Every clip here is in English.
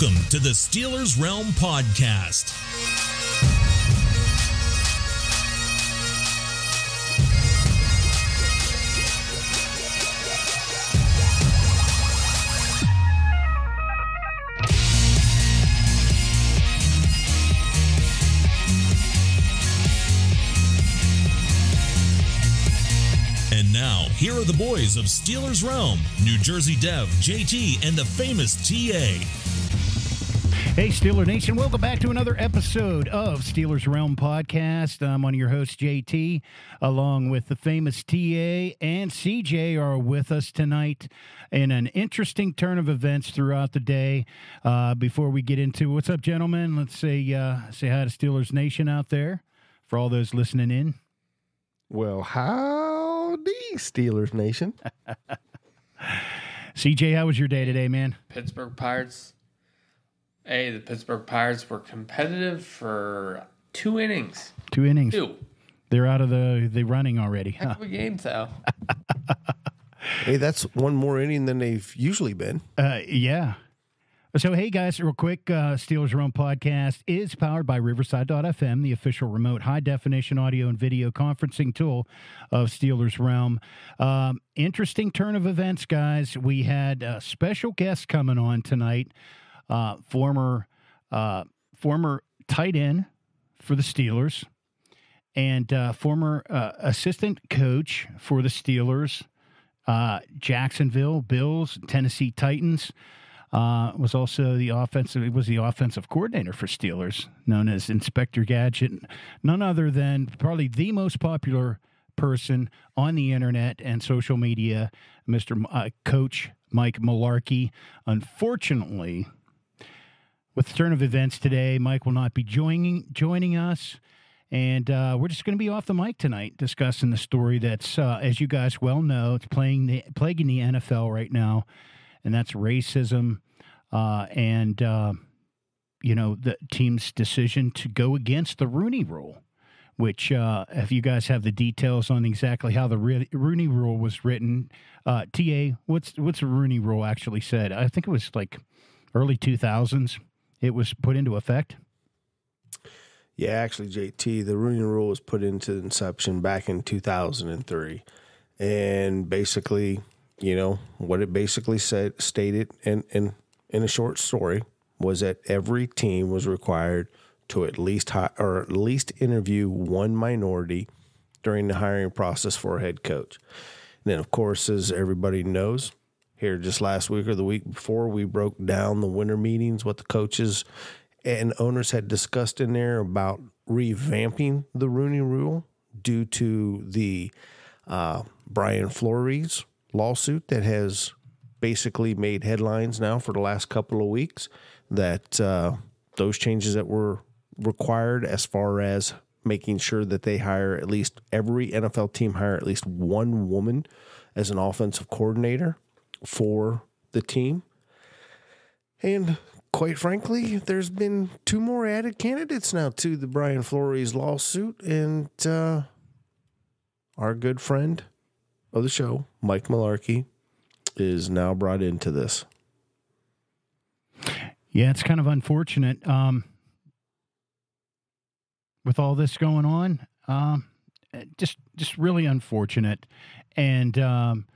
Welcome to the Steelers Realm Podcast. And now, here are the boys of Steelers Realm New Jersey Dev, JT, and the famous TA. Hey, Steeler Nation, welcome back to another episode of Steelers Realm Podcast. I'm one of your hosts, JT, along with the famous TA and CJ are with us tonight in an interesting turn of events throughout the day. Uh, before we get into what's up, gentlemen, let's say uh, say hi to Steelers Nation out there for all those listening in. Well, howdy, Steelers Nation. CJ, how was your day today, man? Pittsburgh Pirates. Hey, the Pittsburgh Pirates were competitive for two innings. Two innings. Two. They're out of the the running already. Heck Huh? of a game, though. hey, that's one more inning than they've usually been. Uh, yeah. So, hey guys, real quick, uh, Steelers Realm podcast is powered by Riverside.fm, the official remote high definition audio and video conferencing tool of Steelers Realm. Um, interesting turn of events, guys. We had a special guest coming on tonight, uh, former uh, former tight end for the Steelers and uh, former uh, assistant coach for the Steelers, uh, Jacksonville Bills, Tennessee Titans. Uh, was also the offensive was the offensive coordinator for Steelers, known as Inspector Gadget. None other than probably the most popular person on the internet and social media, Mr. M- Coach Mike Mularkey. Unfortunately, with the turn of events today, Mike will not be joining joining us. And uh, we're just going to be off the mic tonight discussing the story that's, uh, as you guys well know, it's playing the, plaguing the NFL right now, and that's racism uh, and, uh, you know, the team's decision to go against the Rooney Rule. Which, uh, if you guys have the details on exactly how the Ro- Rooney Rule was written, uh, TA, what's what's the Rooney Rule actually said? I think it was like early two thousands. It was put into effect. Yeah, actually, JT, the Rooney Rule was put into inception back in 2003. And basically, you know, what it basically said, stated in, in, in a short story was that every team was required to at least hi- or at least interview one minority during the hiring process for a head coach. And then, of course, as everybody knows, here just last week or the week before, we broke down the winter meetings, what the coaches and owners had discussed in there about revamping the Rooney Rule due to the uh, Brian Flores lawsuit that has basically made headlines now for the last couple of weeks. That uh, those changes that were required as far as making sure that they hire at least every NFL team hire at least one woman as an offensive coordinator for the team. And quite frankly, there's been two more added candidates now to the Brian Flores lawsuit. And uh, our good friend of the show, Mike Mularkey, is now brought into this. Yeah, it's kind of unfortunate. Um, with all this going on, um, just just really unfortunate, and um,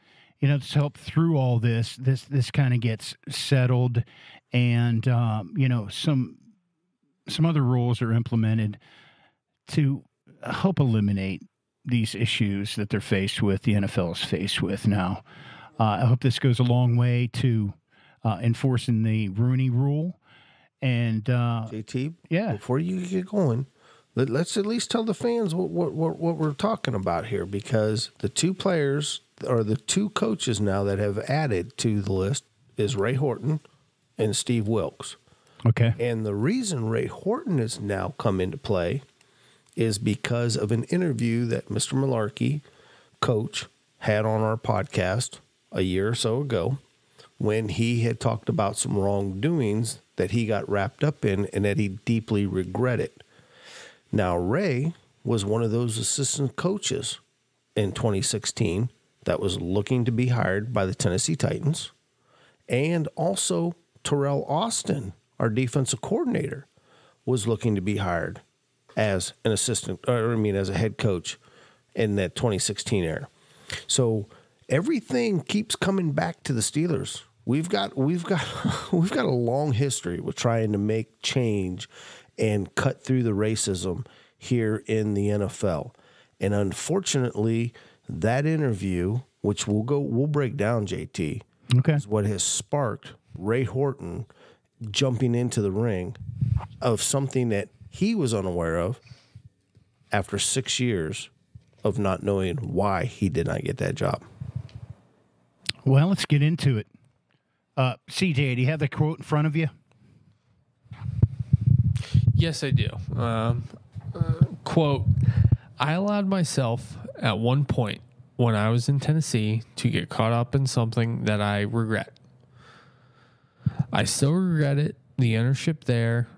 you know, to help through all this, this this kind of gets settled, and um, you know, some some other rules are implemented to help eliminate these issues that they're faced with. The NFL is faced with now. Uh, I hope this goes a long way to uh, enforcing the Rooney Rule, and uh, JT, yeah, before you get going, let, us at least tell the fans what, what, what, what we're talking about here because the two players or the two coaches now that have added to the list is Ray Horton and Steve Wilks. okay, And the reason Ray Horton has now come into play is because of an interview that Mr. Mularkey, coach, had on our podcast a year or so ago when he had talked about some wrongdoings that he got wrapped up in and that he deeply regretted. Now, Ray was one of those assistant coaches in 2016 that was looking to be hired by the Tennessee Titans and also Teryl Austin, our defensive coordinator, was looking to be hired as an assistant, or I mean, as a head coach in that 2016 era. So everything keeps coming back to the Steelers. We've got we've got we've got a long history with trying to make change and cut through the racism here in the NFL. And unfortunately, that interview, which we'll go we'll break down, JT, Okay. is what has sparked Ray Horton jumping into the ring of something that he was unaware of after six years of not knowing why he did not get that job. Well, let's get into it. Uh, CJ, do you have the quote in front of you? Yes, I do. Um, uh, quote I allowed myself at one point when I was in Tennessee to get caught up in something that I regret. I still regret it. The ownership there,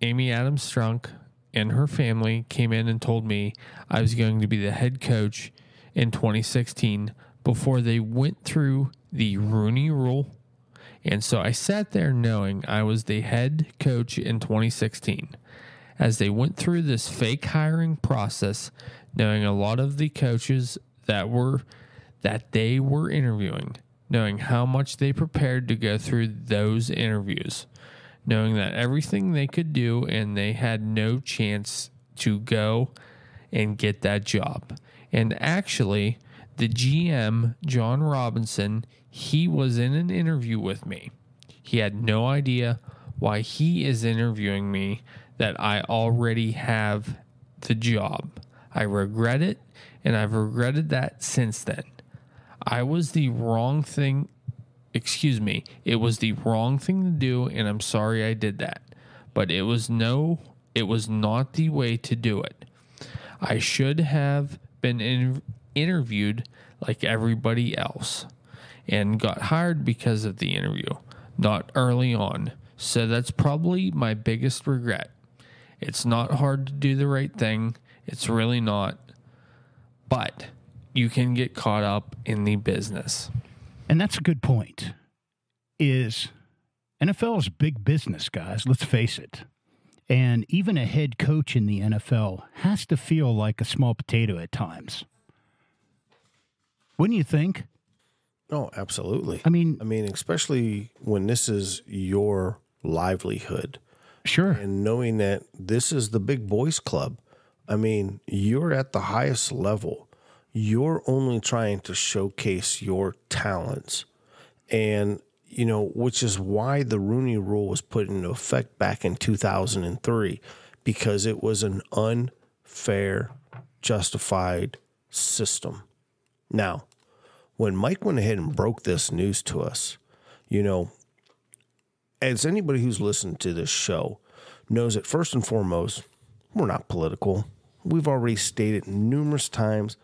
Amy Adams Strunk, and her family came in and told me I was going to be the head coach in 2016 before they went through the Rooney rule. And so I sat there knowing I was the head coach in 2016. As they went through this fake hiring process, knowing a lot of the coaches that were that they were interviewing, knowing how much they prepared to go through those interviews, knowing that everything they could do and they had no chance to go and get that job. And actually, the GM, Jon Robinson, he was in an interview with me. He had no idea why he is interviewing me that I already have the job. I regret it, and I've regretted that since then. I was the wrong thing. Excuse me. It was the wrong thing to do, and I'm sorry I did that. But it was no, it was not the way to do it. I should have been in, interviewed like everybody else and got hired because of the interview, not early on. So that's probably my biggest regret. It's not hard to do the right thing, it's really not. But you can get caught up in the business. And that's a good point. Is NFL is big business, guys. Let's face it. And even a head coach in the NFL has to feel like a small potato at times. Wouldn't you think? Oh, absolutely. I mean, I mean, especially when this is your livelihood sure. and knowing that this is the big boys club. I mean, you're at the highest level. You're only trying to showcase your talents. And, you know, which is why the Rooney rule was put into effect back in 2003 because it was an unfair, justified system. Now, when Mike went ahead and broke this news to us, you know, as anybody who's listened to this show knows that first and foremost, we're not political. We've already stated numerous times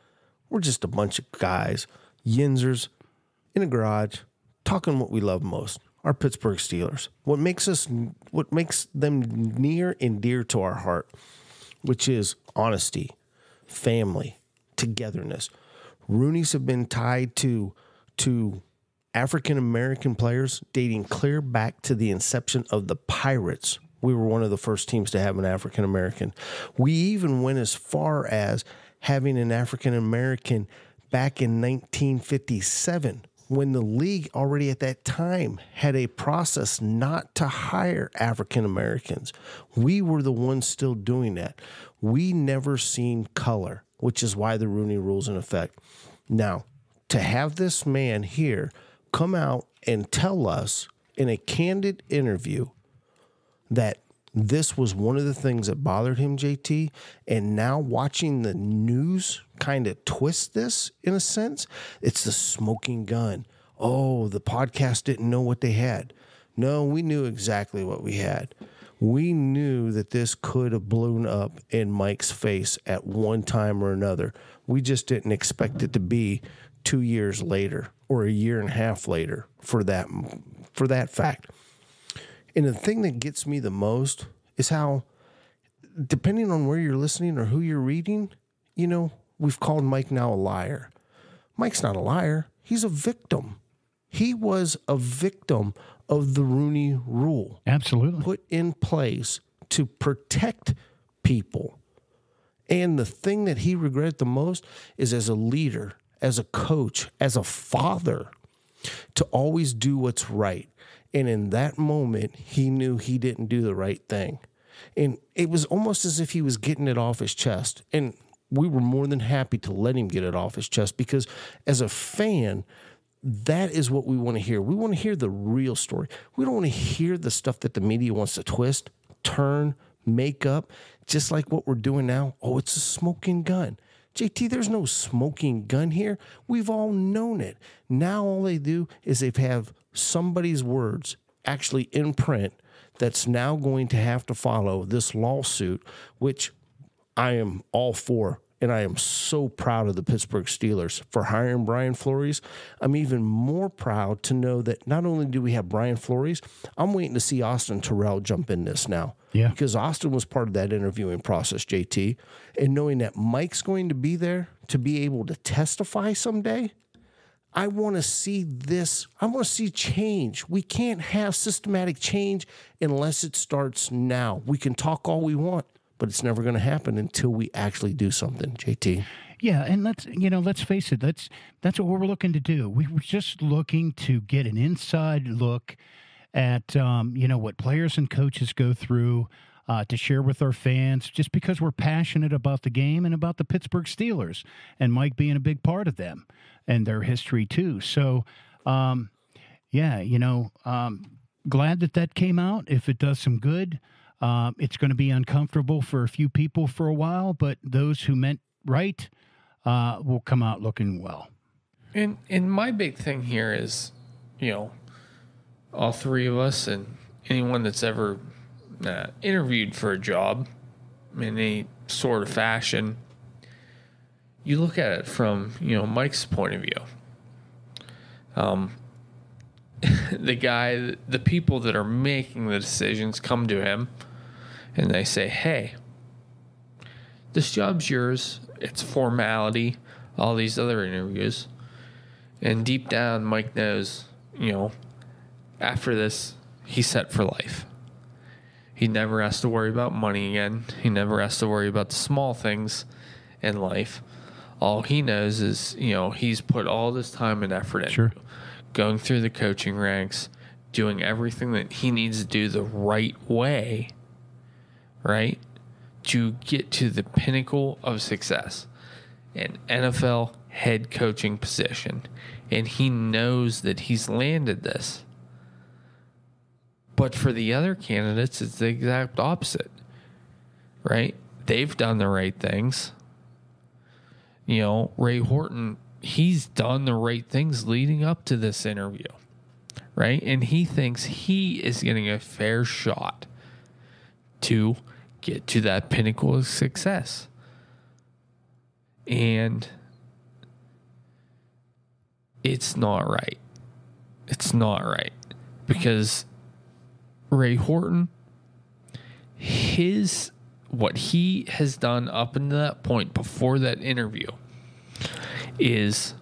we're just a bunch of guys, yinzers, in a garage, talking what we love most our Pittsburgh Steelers. What makes us, what makes them near and dear to our heart, which is honesty, family, togetherness. Rooney's have been tied to to African American players dating clear back to the inception of the Pirates. We were one of the first teams to have an African American. We even went as far as having an African American back in 1957 when the league already at that time had a process not to hire African Americans. We were the ones still doing that. We never seen color, which is why the Rooney rule's in effect. Now, to have this man here come out and tell us in a candid interview that this was one of the things that bothered him, JT. And now watching the news kind of twist this in a sense, it's the smoking gun. Oh, the podcast didn't know what they had. No, we knew exactly what we had. We knew that this could have blown up in Mike's face at one time or another. We just didn't expect it to be two years later or a year and a half later for that for that fact. And the thing that gets me the most is how, depending on where you're listening or who you're reading, you know, we've called Mike now a liar. Mike's not a liar, he's a victim. He was a victim of the Rooney rule Absolutely. put in place to protect people. And the thing that he regretted the most is as a leader, as a coach, as a father, to always do what's right. And in that moment, he knew he didn't do the right thing. And it was almost as if he was getting it off his chest. And we were more than happy to let him get it off his chest because as a fan, that is what we want to hear. We want to hear the real story. We don't want to hear the stuff that the media wants to twist, turn, make up, just like what we're doing now. Oh, it's a smoking gun. JT, there's no smoking gun here. We've all known it. Now all they do is they have somebody's words actually in print that's now going to have to follow this lawsuit, which I am all for. And I am so proud of the Pittsburgh Steelers for hiring Brian Flores. I'm even more proud to know that not only do we have Brian Flores, I'm waiting to see Austin Teryl jump in this now. Yeah. Because Austin was part of that interviewing process, JT. And knowing that Mike's going to be there to be able to testify someday, I want to see this. I want to see change. We can't have systematic change unless it starts now. We can talk all we want, but it's never going to happen until we actually do something, JT. Yeah, and let's you know, let's face it. That's that's what we're looking to do. We were just looking to get an inside look at um, you know what players and coaches go through uh, to share with our fans, just because we're passionate about the game and about the Pittsburgh Steelers, and Mike being a big part of them and their history too. So, um, yeah, you know, um, glad that that came out. If it does some good. Uh, it's going to be uncomfortable for a few people for a while, but those who meant right uh, will come out looking well. And and my big thing here is, you know, all three of us and anyone that's ever uh, interviewed for a job in any sort of fashion, you look at it from you know Mike's point of view. Um, the guy, the people that are making the decisions come to him, and they say, "Hey, this job's yours. It's formality." All these other interviews. And deep down, Mike knows, you know, after this, he's set for life. He never has to worry about money again. He never has to worry about the small things in life. All he knows is, you know, he's put all this time and effort into Sure. going through the coaching ranks, doing everything that he needs to do the right way, right? To get to the pinnacle of success an NFL head coaching position. And he knows that he's landed this. But for the other candidates, it's the exact opposite, right? They've done the right things. You know, Ray Horton, he's done the right things leading up to this interview, right? And he thinks he is getting a fair shot to get to that pinnacle of success. And it's not right. It's not right because Ray Horton, his what he has done up until that point before that interview is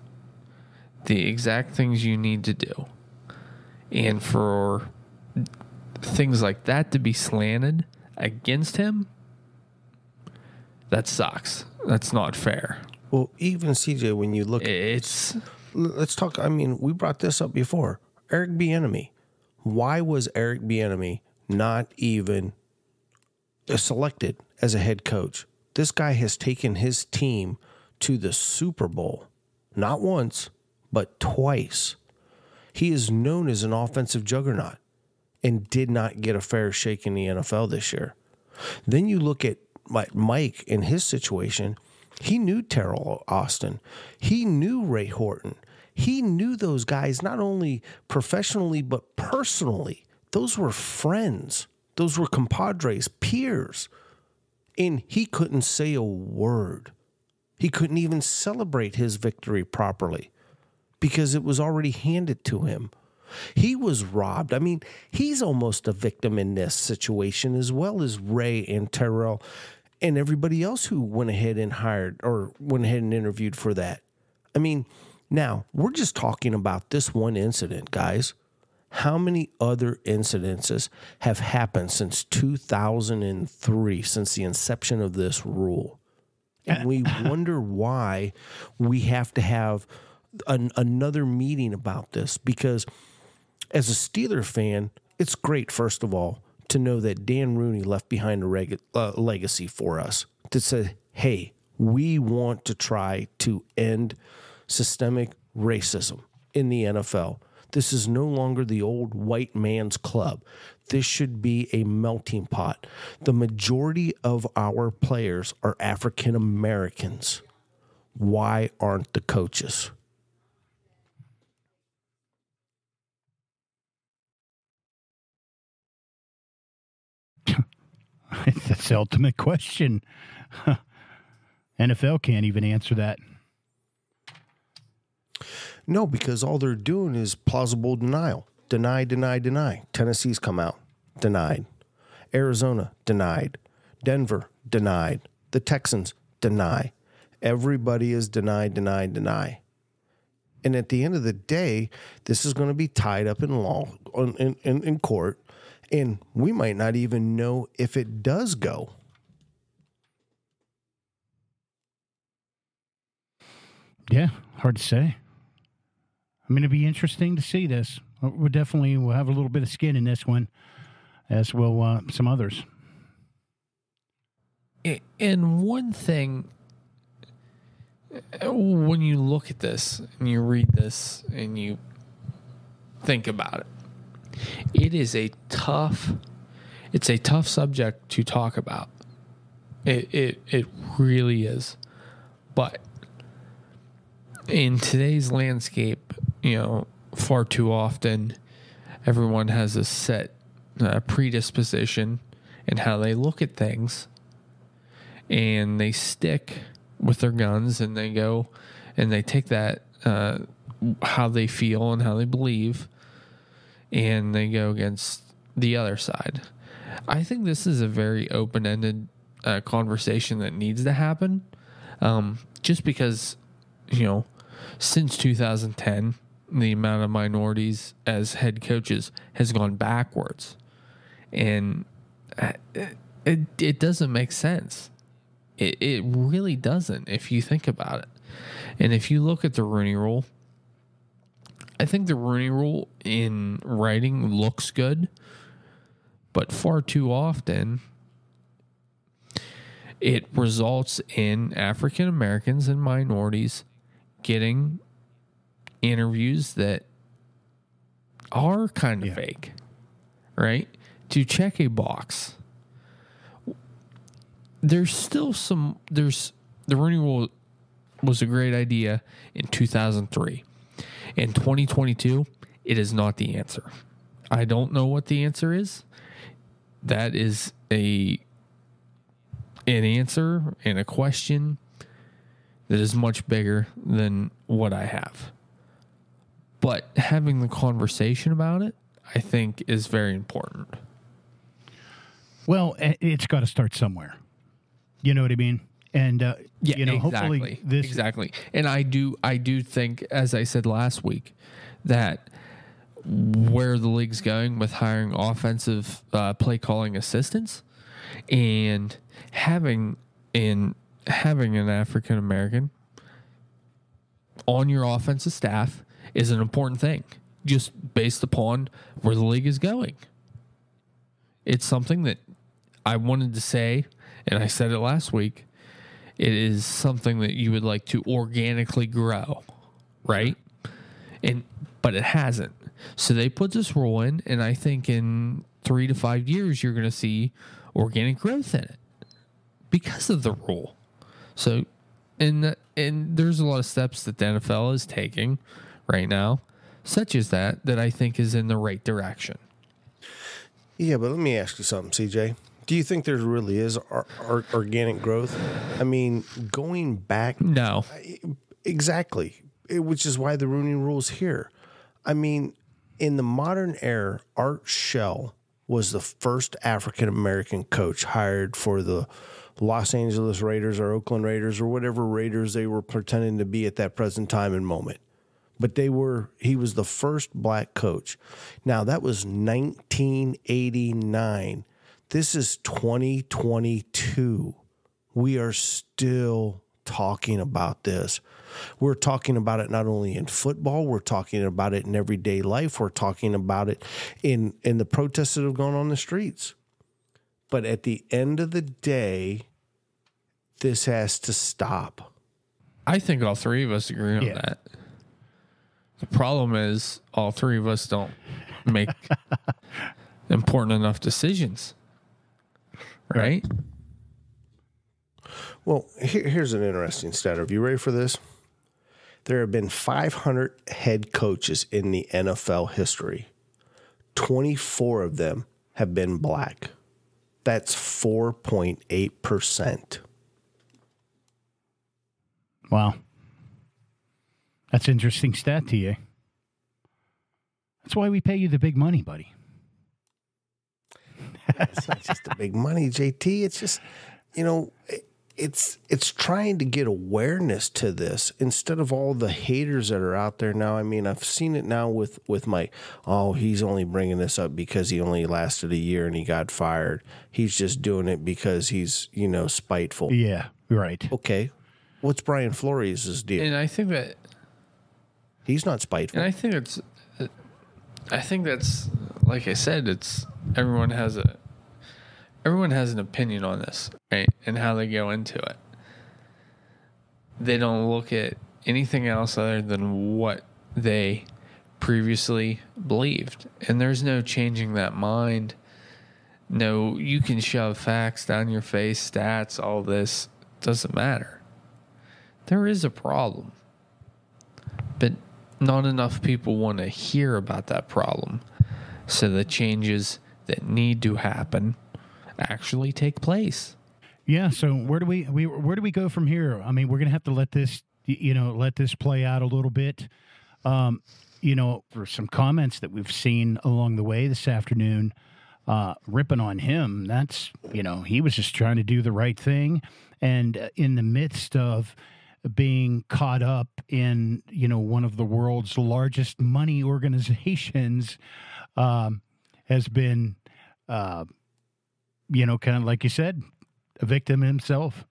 the exact things you need to do. And for things like that to be slanted against him, that sucks. That's not fair. Well, even CJ, when you look It's let's talk. I mean, we brought this up before. Eric Bieniemy. Why was Eric Bieniemy not even selected as a head coach? This guy has taken his team to the Super Bowl, not once, but twice. He is known as an offensive juggernaut and did not get a fair shake in the NFL this year. Then you look at Mike in his situation. He knew Teryl Austin. He knew Ray Horton. He knew those guys not only professionally, but personally. Those were friends, those were compadres, peers. And he couldn't say a word. He couldn't even celebrate his victory properly because it was already handed to him. He was robbed. I mean, he's almost a victim in this situation, as well as Ray and Teryl and everybody else who went ahead and hired or went ahead and interviewed for that. I mean, now we're just talking about this one incident, guys. How many other incidences have happened since 2003, since the inception of this rule? And we wonder why we have to have an, another meeting about this because as a Steeler fan, it's great, first of all, to know that Dan Rooney left behind a reg- uh, legacy for us to say, hey, we want to try to end systemic racism in the NFL. This is no longer the old white man's club. This should be a melting pot. The majority of our players are African Americans. Why aren't the coaches? That's the ultimate question. NFL can't even answer that. No, because all they're doing is plausible denial. Deny, deny, deny. Tennessee's come out, denied. Arizona, denied. Denver, denied. The Texans, deny. Everybody is denied, denied, deny. And at the end of the day, this is going to be tied up in law, in, in, in court, and we might not even know if it does go. Yeah, hard to say. I mean, it'd be interesting to see this. We definitely will have a little bit of skin in this one, as will uh, some others. And one thing, when you look at this and you read this and you think about it, it is a tough, it's a tough subject to talk about. It it it really is, but in today's landscape, you know, far too often, everyone has a set uh, predisposition in how they look at things, and they stick with their guns, and they go, and they take that uh, how they feel and how they believe, and they go against the other side. I think this is a very open-ended uh, conversation that needs to happen, um, just because you know since 2010, the amount of minorities as head coaches has gone backwards. And uh, it, it doesn't make sense. It, it really doesn't if you think about it. And if you look at the Rooney rule, I think the Rooney rule in writing looks good, but far too often it results in African Americans and minorities getting interviews that are kind of Yeah. fake, right? To check a box. There's still some, there's the Rooney Rule was a great idea in 2003. In 2022, it is not the answer. I don't know what the answer is. That is a an answer and a question that is much bigger than what I have. But having the conversation about it, I think, is very important. Well, it's got to start somewhere. You know what I mean? And uh, Yeah, you know, exactly. hopefully this exactly. And I do, I do think, as I said last week, that where the league's going with hiring offensive uh, play calling assistants and having in having an African American on your offensive staff is an important thing, just based upon where the league is going. It's something that I wanted to say, and I said it last week. It is something that you would like to organically grow, right? And but it hasn't. So they put this rule in, and I think in three to five years you're going to see organic growth in it because of the rule. So, and and there's a lot of steps that the NFL is taking right now, such as that, that I think is in the right direction. Yeah, but let me ask you something, CJ. Do you think there really is or, or, organic growth? I mean, going back No, exactly, it- which is why the Rooney Rule is here. I mean, in the modern era, Art Shell was the first African American coach hired for the Los Angeles Raiders or Oakland Raiders or whatever Raiders they were pretending to be at that present time and moment. But they were he was the first black coach. Now that was 1989. This is 2022. We are still talking about this. We're talking about it not only in football, we're talking about it in everyday life, we're talking about it in in the protests that have gone on the streets. But at the end of the day, this has to stop. I think all three of us agree on Yeah. that. The problem is all three of us don't make important enough decisions. Right? Well, here, here's an interesting stat. Are you ready for this? There have been 500 head coaches in the NFL history. 24 of them have been black. That's 4.8%. Wow. That's an interesting stat, TA. That's why we pay you the big money, buddy. It's not just the big money, JT. It's just, you know, it- it's it's trying to get awareness to this instead of all the haters that are out there now. I mean, I've seen it now with with my oh, he's only bringing this up because he only lasted a year and he got fired. He's just doing it because he's you know spiteful. Yeah, right. Okay, what's Brian Flores' deal? And I think that He's not spiteful. and I think it's I think that's like I said, it's everyone has a everyone has an opinion on this, right? And how they go into it. They don't look at anything else other than what they previously believed. And there's no changing that mind. No, you can shove facts down your face, stats, all this doesn't matter. There is a problem. But not enough people want to hear about that problem. So the changes that need to happen actually take place. Yeah. So where do we, we where do we go from here? I mean, we're gonna have to let this you know let this play out a little bit. Um, you know, for some comments that we've seen along the way this afternoon, uh, ripping on him. That's you know he was just trying to do the right thing, and uh, in the midst of being caught up in you know one of the world's largest money organizations, um, has been. Uh, you know, kind of like you said, a victim himself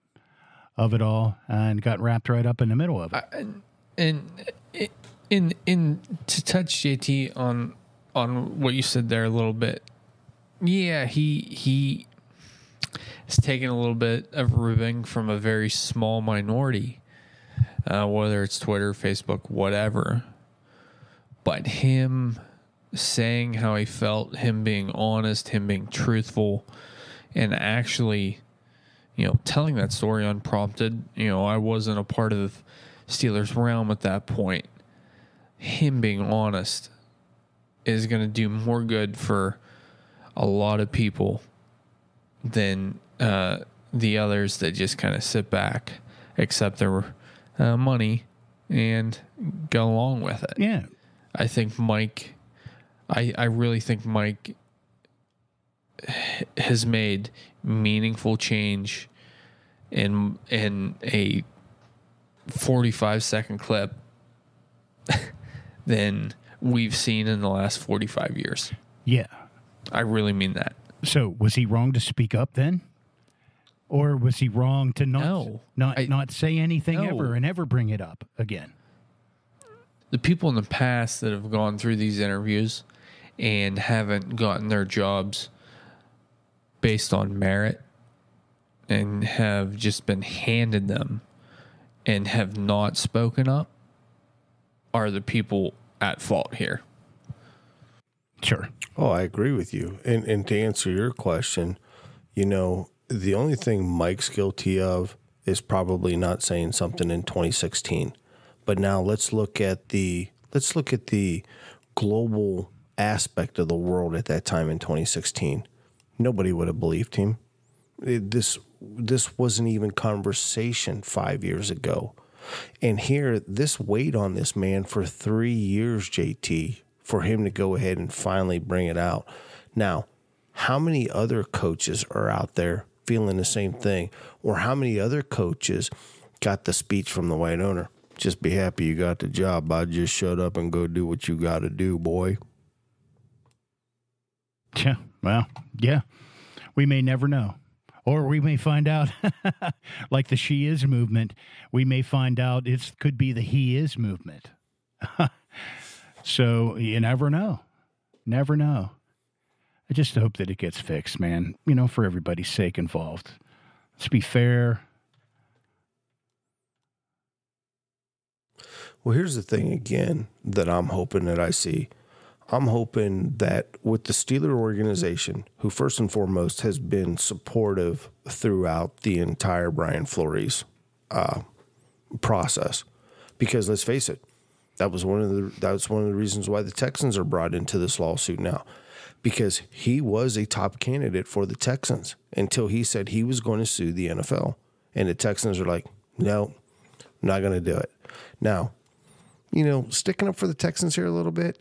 of it all and got wrapped right up in the middle of it. And and in in to touch JT on on what you said there a little bit. Yeah, he he has taken a little bit of ribbing from a very small minority, uh, whether it's Twitter, Facebook, whatever. But him saying how he felt, him being honest, him being truthful, and actually, you know, telling that story unprompted. You know, I wasn't a part of the Steelers realm at that point. Him being honest is going to do more good for a lot of people than uh, the others that just kind of sit back, accept their uh, money, and go along with it. yeah. I think Mike, I, I really think Mike has made meaningful change in in a 45 second clip than we've seen in the last 45 years. Yeah. I really mean that. So was he wrong to speak up then? Or was he wrong to not No. not I- not say anything No. ever and ever bring it up again? the people in the past that have gone through these interviews and haven't gotten their jobs based on merit and have just been handed them and have not spoken up are the people at fault here. Sure. Oh, I agree with you. And and to answer your question, you know, the only thing Mike's guilty of is probably not saying something in 2016. But now let's look at the let's look at the global aspect of the world at that time in 2016. Nobody would have believed him. It- this this wasn't even conversation 5 years ago. And here this weighed on this man for 3 years, JT, for him to go ahead and finally bring it out. Now, how many other coaches are out there feeling the same thing? Or how many other coaches got the speech from the white owner? Just be happy you got the job. I just shut up and go do what you got to do, boy. Yeah. Well, yeah. We may never know. Or we may find out, like the she is movement, we may find out it could be the he is movement. so you never know. Never know. I just hope that it gets fixed, man. You know, for everybody's sake involved. Let's be fair. Well, here's the thing again that I'm hoping that I see. I'm hoping that with the Steeler organization, who first and foremost has been supportive throughout the entire Brian Flores uh, process, because let's face it, that was one of the that was one of the reasons why the Texans are brought into this lawsuit now, because he was a top candidate for the Texans until he said he was going to sue the NFL, and the Texans are like, no, not going to do it. Now, you know, sticking up for the Texans here a little bit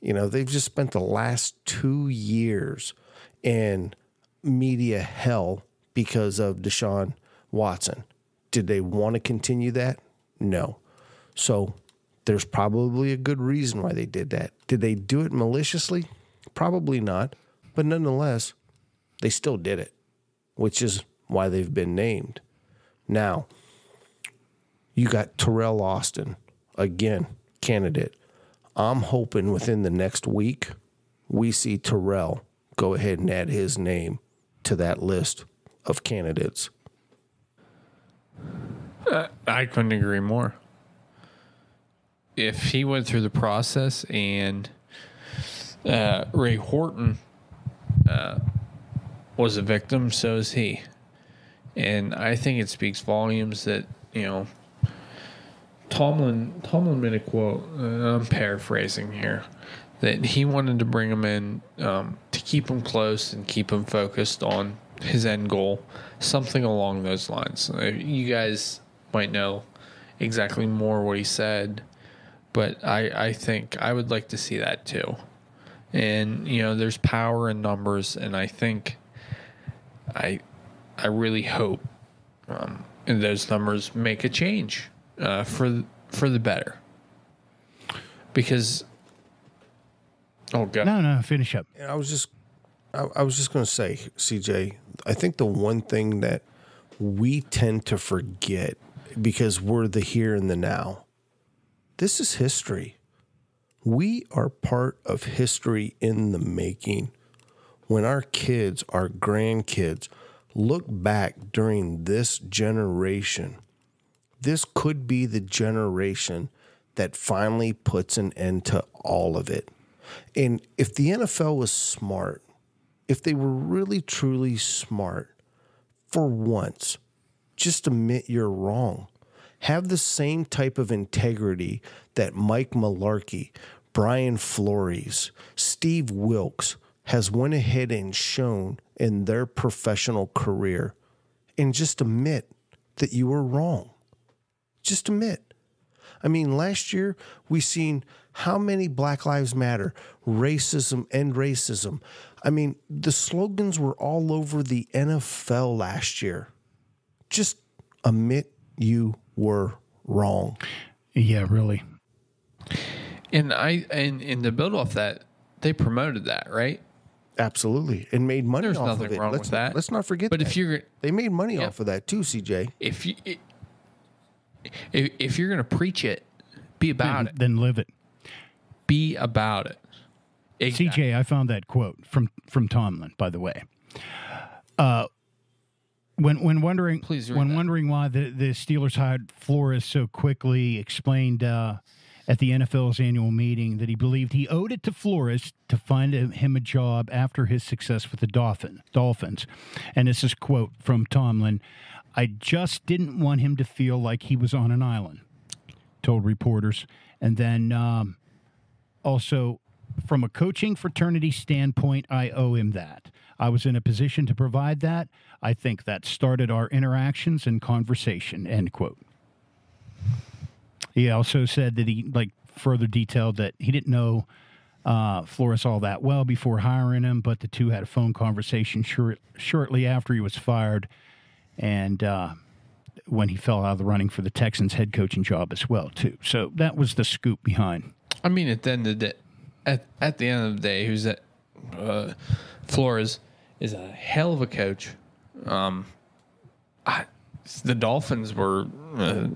you know, they've just spent the last two years in media hell because of Deshaun Watson. Did they want to continue that? No. So there's probably a good reason why they did that. Did they do it maliciously? Probably not. But nonetheless, they still did it, which is why they've been named. Now, you got Teryl Austin, again, candidate. I'm hoping within the next week we see Teryl go ahead and add his name to that list of candidates. Uh, I couldn't agree more. If he went through the process and uh, Ray Horton uh, was a victim, so is he. And I think it speaks volumes that, you know, Tomlin Tomlin made a quote. Uh, I'm paraphrasing here that he wanted to bring him in um, to keep him close and keep him focused on his end goal, something along those lines. Uh, you guys might know exactly more what he said, but I I think I would like to see that too. And you know, there's power in numbers, and I think I I really hope um, and those numbers make a change uh, for for the better. Because oh god, No, no, finish up. I was just, I, I was just going to say, CJ. I think the one thing that we tend to forget because we're the here and the now. This is history. We are part of history in the making. When our kids, our grandkids, look back during this generation this could be the generation that finally puts an end to all of it. And if the NFL was smart, if they were really truly smart, for once, just admit you're wrong. Have the same type of integrity that Mike Mularkey, Brian Flores, Steve Wilks has went ahead and shown in their professional career and just admit that you were wrong. Just admit. I mean, last year we seen how many Black Lives Matter, racism, and racism. I mean, the slogans were all over the NFL last year. Just admit you were wrong. Yeah, really. And I and in the build off that, they promoted that, right? Absolutely, and made money. There's off nothing of it. wrong let's with not, that. Let's not forget. But that. if you're they made money Yep. off of that too, CJ. if you if, if you're gonna preach it, be about it. Then live it. Be about it. Exactly. CJ, I found that quote from from Tomlin, by the way. Uh, when when wondering Please when that. wondering why the, the Steelers hired Flores so quickly, explained uh, at the NFL's annual meeting that he believed he owed it to Flores to find him- a job after his success with the Dolphin, Dolphins. And this is quote from Tomlin. I just didn't want him to feel like he was on an island, told reporters. And then um, also, from a coaching fraternity standpoint, I owe him that. I was in a position to provide that. I think that started our interactions and conversation. End quote. He also said that he like further detailed that he didn't know uh, Flores all that well before hiring him, but the two had a phone conversation short, shortly after he was fired, and uh, when he fell out of the running for the Texans head coaching job as well too. So that was the scoop behind. I mean, at the end of the day, at at the end of the day, who's that? Uh, Flores is a hell of a coach. Um, I, the Dolphins were. Uh,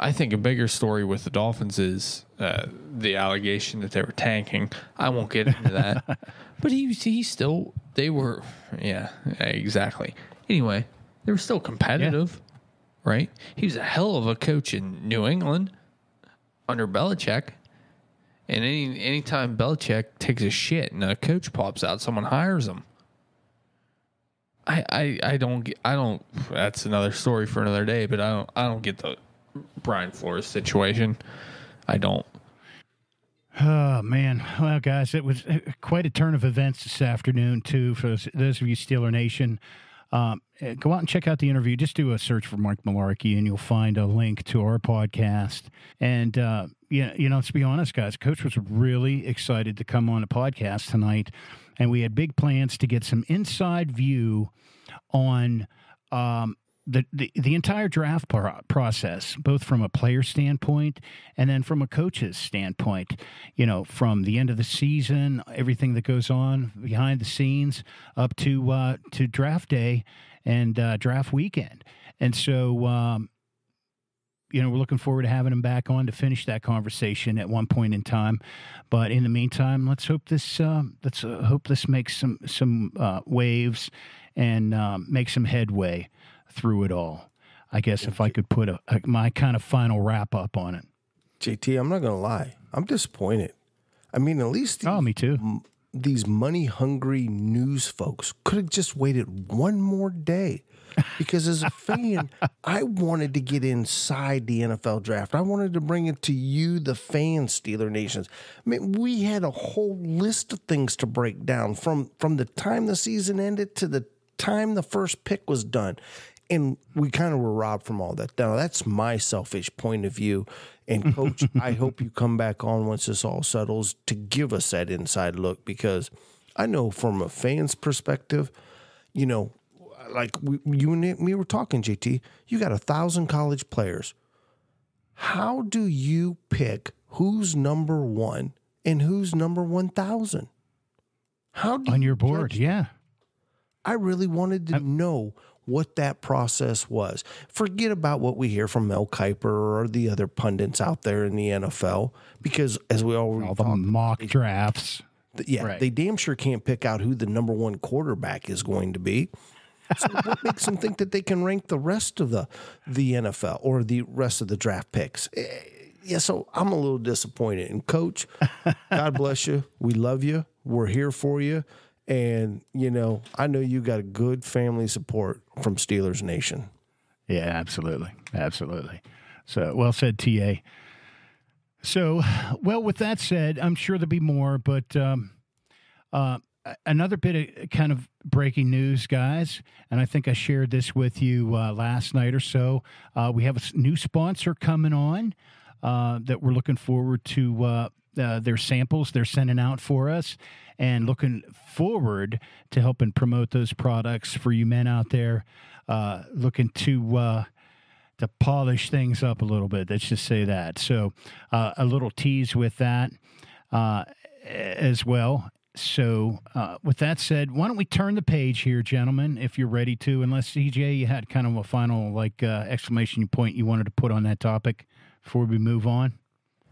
I think a bigger story with the Dolphins is uh, the allegation that they were tanking. I won't get into that, but he he still they were yeah exactly. Anyway, they were still competitive, right? He was a hell of a coach in New England under Belichick. And any anytime Belichick takes a shit and a coach pops out, someone hires him. I, I, I don't get I don't that's another story for another day, but I don't I don't get the Brian Flores situation. I don't. Oh man, well, guys, it was uh, quite a turn of events this afternoon too. For those of you Steeler Nation, um, uh, go out and check out the interview. Just do a search for Mike Mularkey, and you'll find a link to our podcast. And uh, yeah, you know, let's be honest, guys. Coach was really excited to come on a podcast tonight, and we had big plans to get some inside view on um, the, the, the entire draft process, both from a player standpoint and then from a coach's standpoint, you know, from the end of the season, everything that goes on behind the scenes up to uh, to draft day and uh, draft weekend. And so, um, you know, we're looking forward to having him back on to finish that conversation at one point in time. But in the meantime, let's hope this uh, let's uh, hope this makes some some uh, waves and um, make some headway through it all. I guess if I could put a, a my kind of final wrap up on it. JT, I'm not gonna lie, I'm disappointed. I mean, at least these, oh, me too. M- these money hungry news folks could have just waited one more day. Because as a fan, I wanted to get inside the NFL draft. I wanted to bring it to you, the fans, Steeler Nations. I mean, we had a whole list of things to break down from from the time the season ended to the time the first pick was done and we kind of were robbed from all that. Now that's my selfish point of view. And coach, I hope you come back on once this all settles to give us that inside look because I know from a fan's perspective, you know, like we, you and me were talking, JT. You got a thousand college players. How do you pick who's number one and who's number one thousand? How do on you your board? Yeah. I really wanted to I'm, know what that process was. Forget about what we hear from Mel Kiper or the other pundits out there in the NFL, because as we already all the mock about, drafts. Yeah, right. they damn sure can't pick out who the number one quarterback is going to be. So what makes them think that they can rank the rest of the the NFL or the rest of the draft picks? Eh, yeah, so I'm a little disappointed. And coach, God bless you. We love you. We're here for you. And, you know, I know you got a good family support from Steelers Nation. Yeah, absolutely. Absolutely. So, well said, TA. So, well, with that said, I'm sure there'll be more, but um, uh, another bit of kind of breaking news, guys, and I think I shared this with you uh, last night or so. Uh, we have a new sponsor coming on uh, that we're looking forward to uh, uh, their samples they're sending out for us and looking forward to helping promote those products for you men out there uh, looking to uh, to polish things up a little bit. Let's just say that. So uh, a little tease with that uh, as well. So uh, with that said, why don't we turn the page here, gentlemen, if you're ready to? Unless CJ, you had kind of a final like uh, exclamation point you wanted to put on that topic before we move on.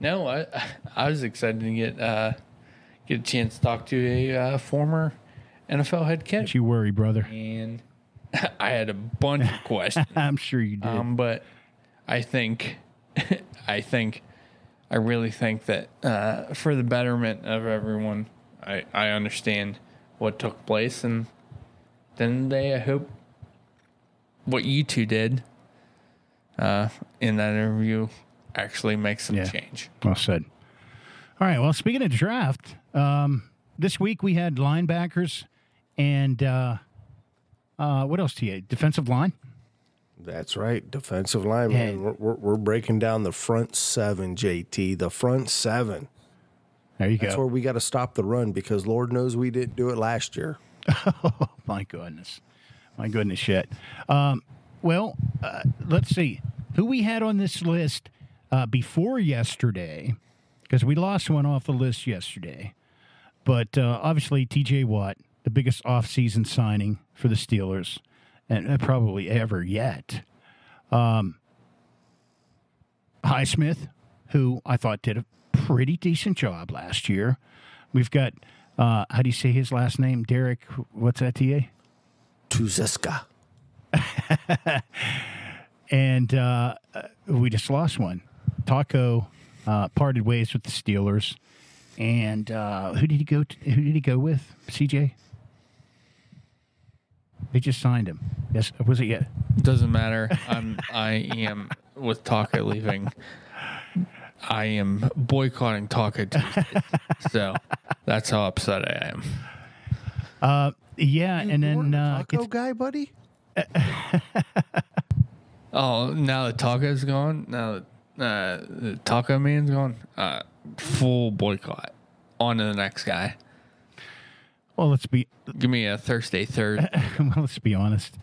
No, I I was excited to get get a chance to talk to a uh, former NFL head coach. Don't you worry, brother. And I had a bunch of questions. I'm sure you did. Um, but I think I think I really think that uh, for the betterment of everyone, I I understand what took place, and then they I hope what you two did uh, in that interview actually make some yeah. change. Well said. All right. Well, speaking of draft, um, this week we had linebackers and uh, uh, what else to you? Defensive line. That's right, defensive line. Man, we're, we're, we're, breaking down the front seven, JT. The front seven. There you That's go. That's where we got to stop the run because Lord knows we didn't do it last year. oh my goodness, my goodness, shit. Um, well, uh, let's see who we had on this list uh, before yesterday, because we lost one off the list yesterday. But uh, obviously, T.J. Watt, the biggest offseason signing for the Steelers, and uh, probably ever yet. Um, Highsmith, who I thought did a pretty decent job last year. We've got uh, how do you say his last name? Derek. What's that? Ta. Tuszka. and uh, we just lost one. Taco uh, parted ways with the Steelers, and uh, who did he go? To, who did he go with? CJ. They just signed him. Yes, was it yet? Doesn't matter. I'm. I am with Taka leaving. I am boycotting Taka Tuesday. so that's how upset I am. Uh, yeah, and then uh, Taco gets- guy, buddy. Oh, now that Taka's gone, now that uh, the Taco man's gone, uh, full boycott. On to the next guy. well, let's be Give me a Thursday third. well, let's be honest.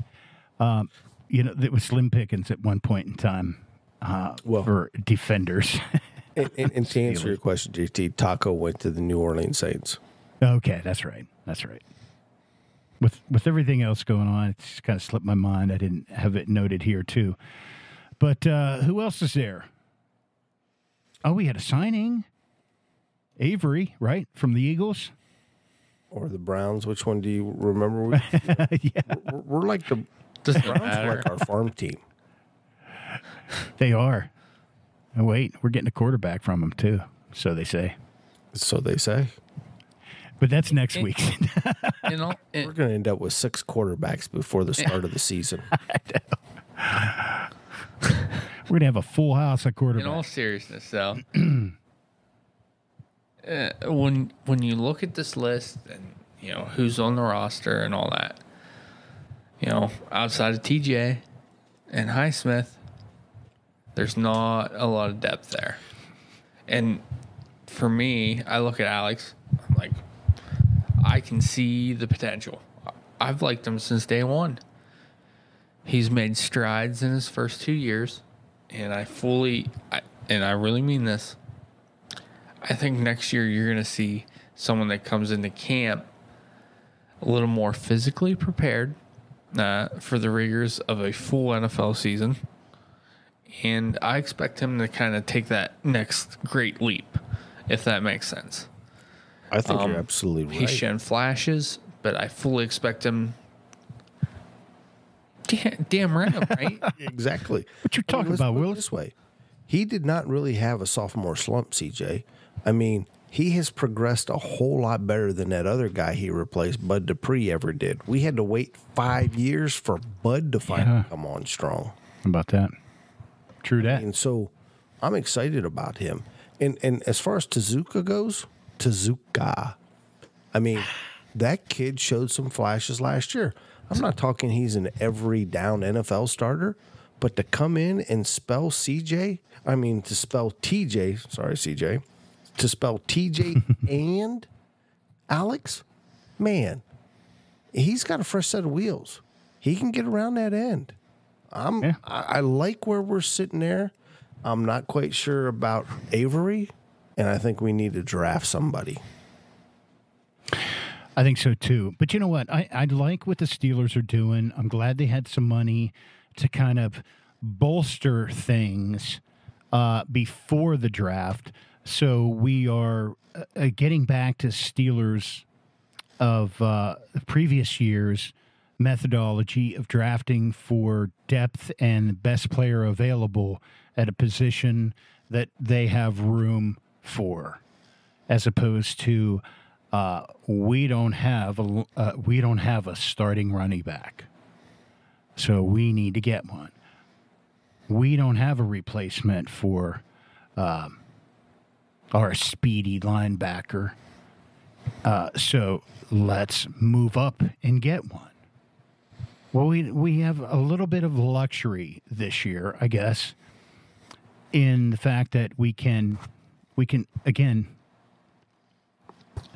Um, you know, it was slim pickings at one point in time uh, Well- for defenders. And, and, and to answer your question, JT, Taco went to the New Orleans Saints. okay, that's right. That's right. With with everything else going on, it just kind of slipped my mind. I didn't have it noted here too. But uh, who else is there? Oh, we had a signing. Avery, right from the Eagles. Or the Browns. Which one do you remember? We, yeah, we're, we're like the Doesn't Browns are matter. like our farm team. they are. Oh, wait, we're getting a quarterback from them too. So they say. So they say. But that's next week. You know, We're going to end up with six quarterbacks before the start of the season. We're gonna have a full house of quarterbacks. in all seriousness, though, uh, when when you look at this list and you know who's on the roster and all that, you know, outside of TJ and Highsmith, there's not a lot of depth there. And for me, I look at Alex, I'm like, I can see the potential. I've liked him since day one. He's made strides in his first two years, and I fully, I, and I really mean this. I think next year you're going to see someone that comes into camp a little more physically prepared uh, for the rigors of a full NFL season. And I expect him to kind of take that next great leap, if that makes sense. I think you're absolutely right. He's shown flashes, but I fully expect him. Damn, damn right, right? exactly. What you I mean, talking let's about, put it Willis? This way, he did not really have a sophomore slump. CJ, I mean, he has progressed a whole lot better than that other guy he replaced, Bud Dupree, ever did. We had to wait five years for Bud to finally Yeah. come on strong. How about that? True that. And so I'm excited about him. And and as far as Tuszka goes, Tuszka, I mean, that kid showed some flashes last year. I'm not talking he's an every down NFL starter, but to come in and spell CJ, I mean to spell TJ, sorry CJ, to spell TJ and Alex, man, he's got a fresh set of wheels. He can get around that end. I'm Yeah. I, I like where we're sitting there. I'm not quite sure about Avery, and I think we need to draft somebody. I think so too. But you know what? I, I like what the Steelers are doing. I'm glad they had some money to kind of bolster things uh, before the draft. So we are uh, uh, getting back to Steelers of uh, previous years methodology of drafting for depth and best player available at a position that they have room for as opposed to uh, we don't have a uh, we don't have a starting running back, so we need to get one. We don't have a replacement for um, our speedy linebacker, uh, so let's move up and get one. Well, we we have a little bit of luxury this year, I guess, in the fact that we can we can again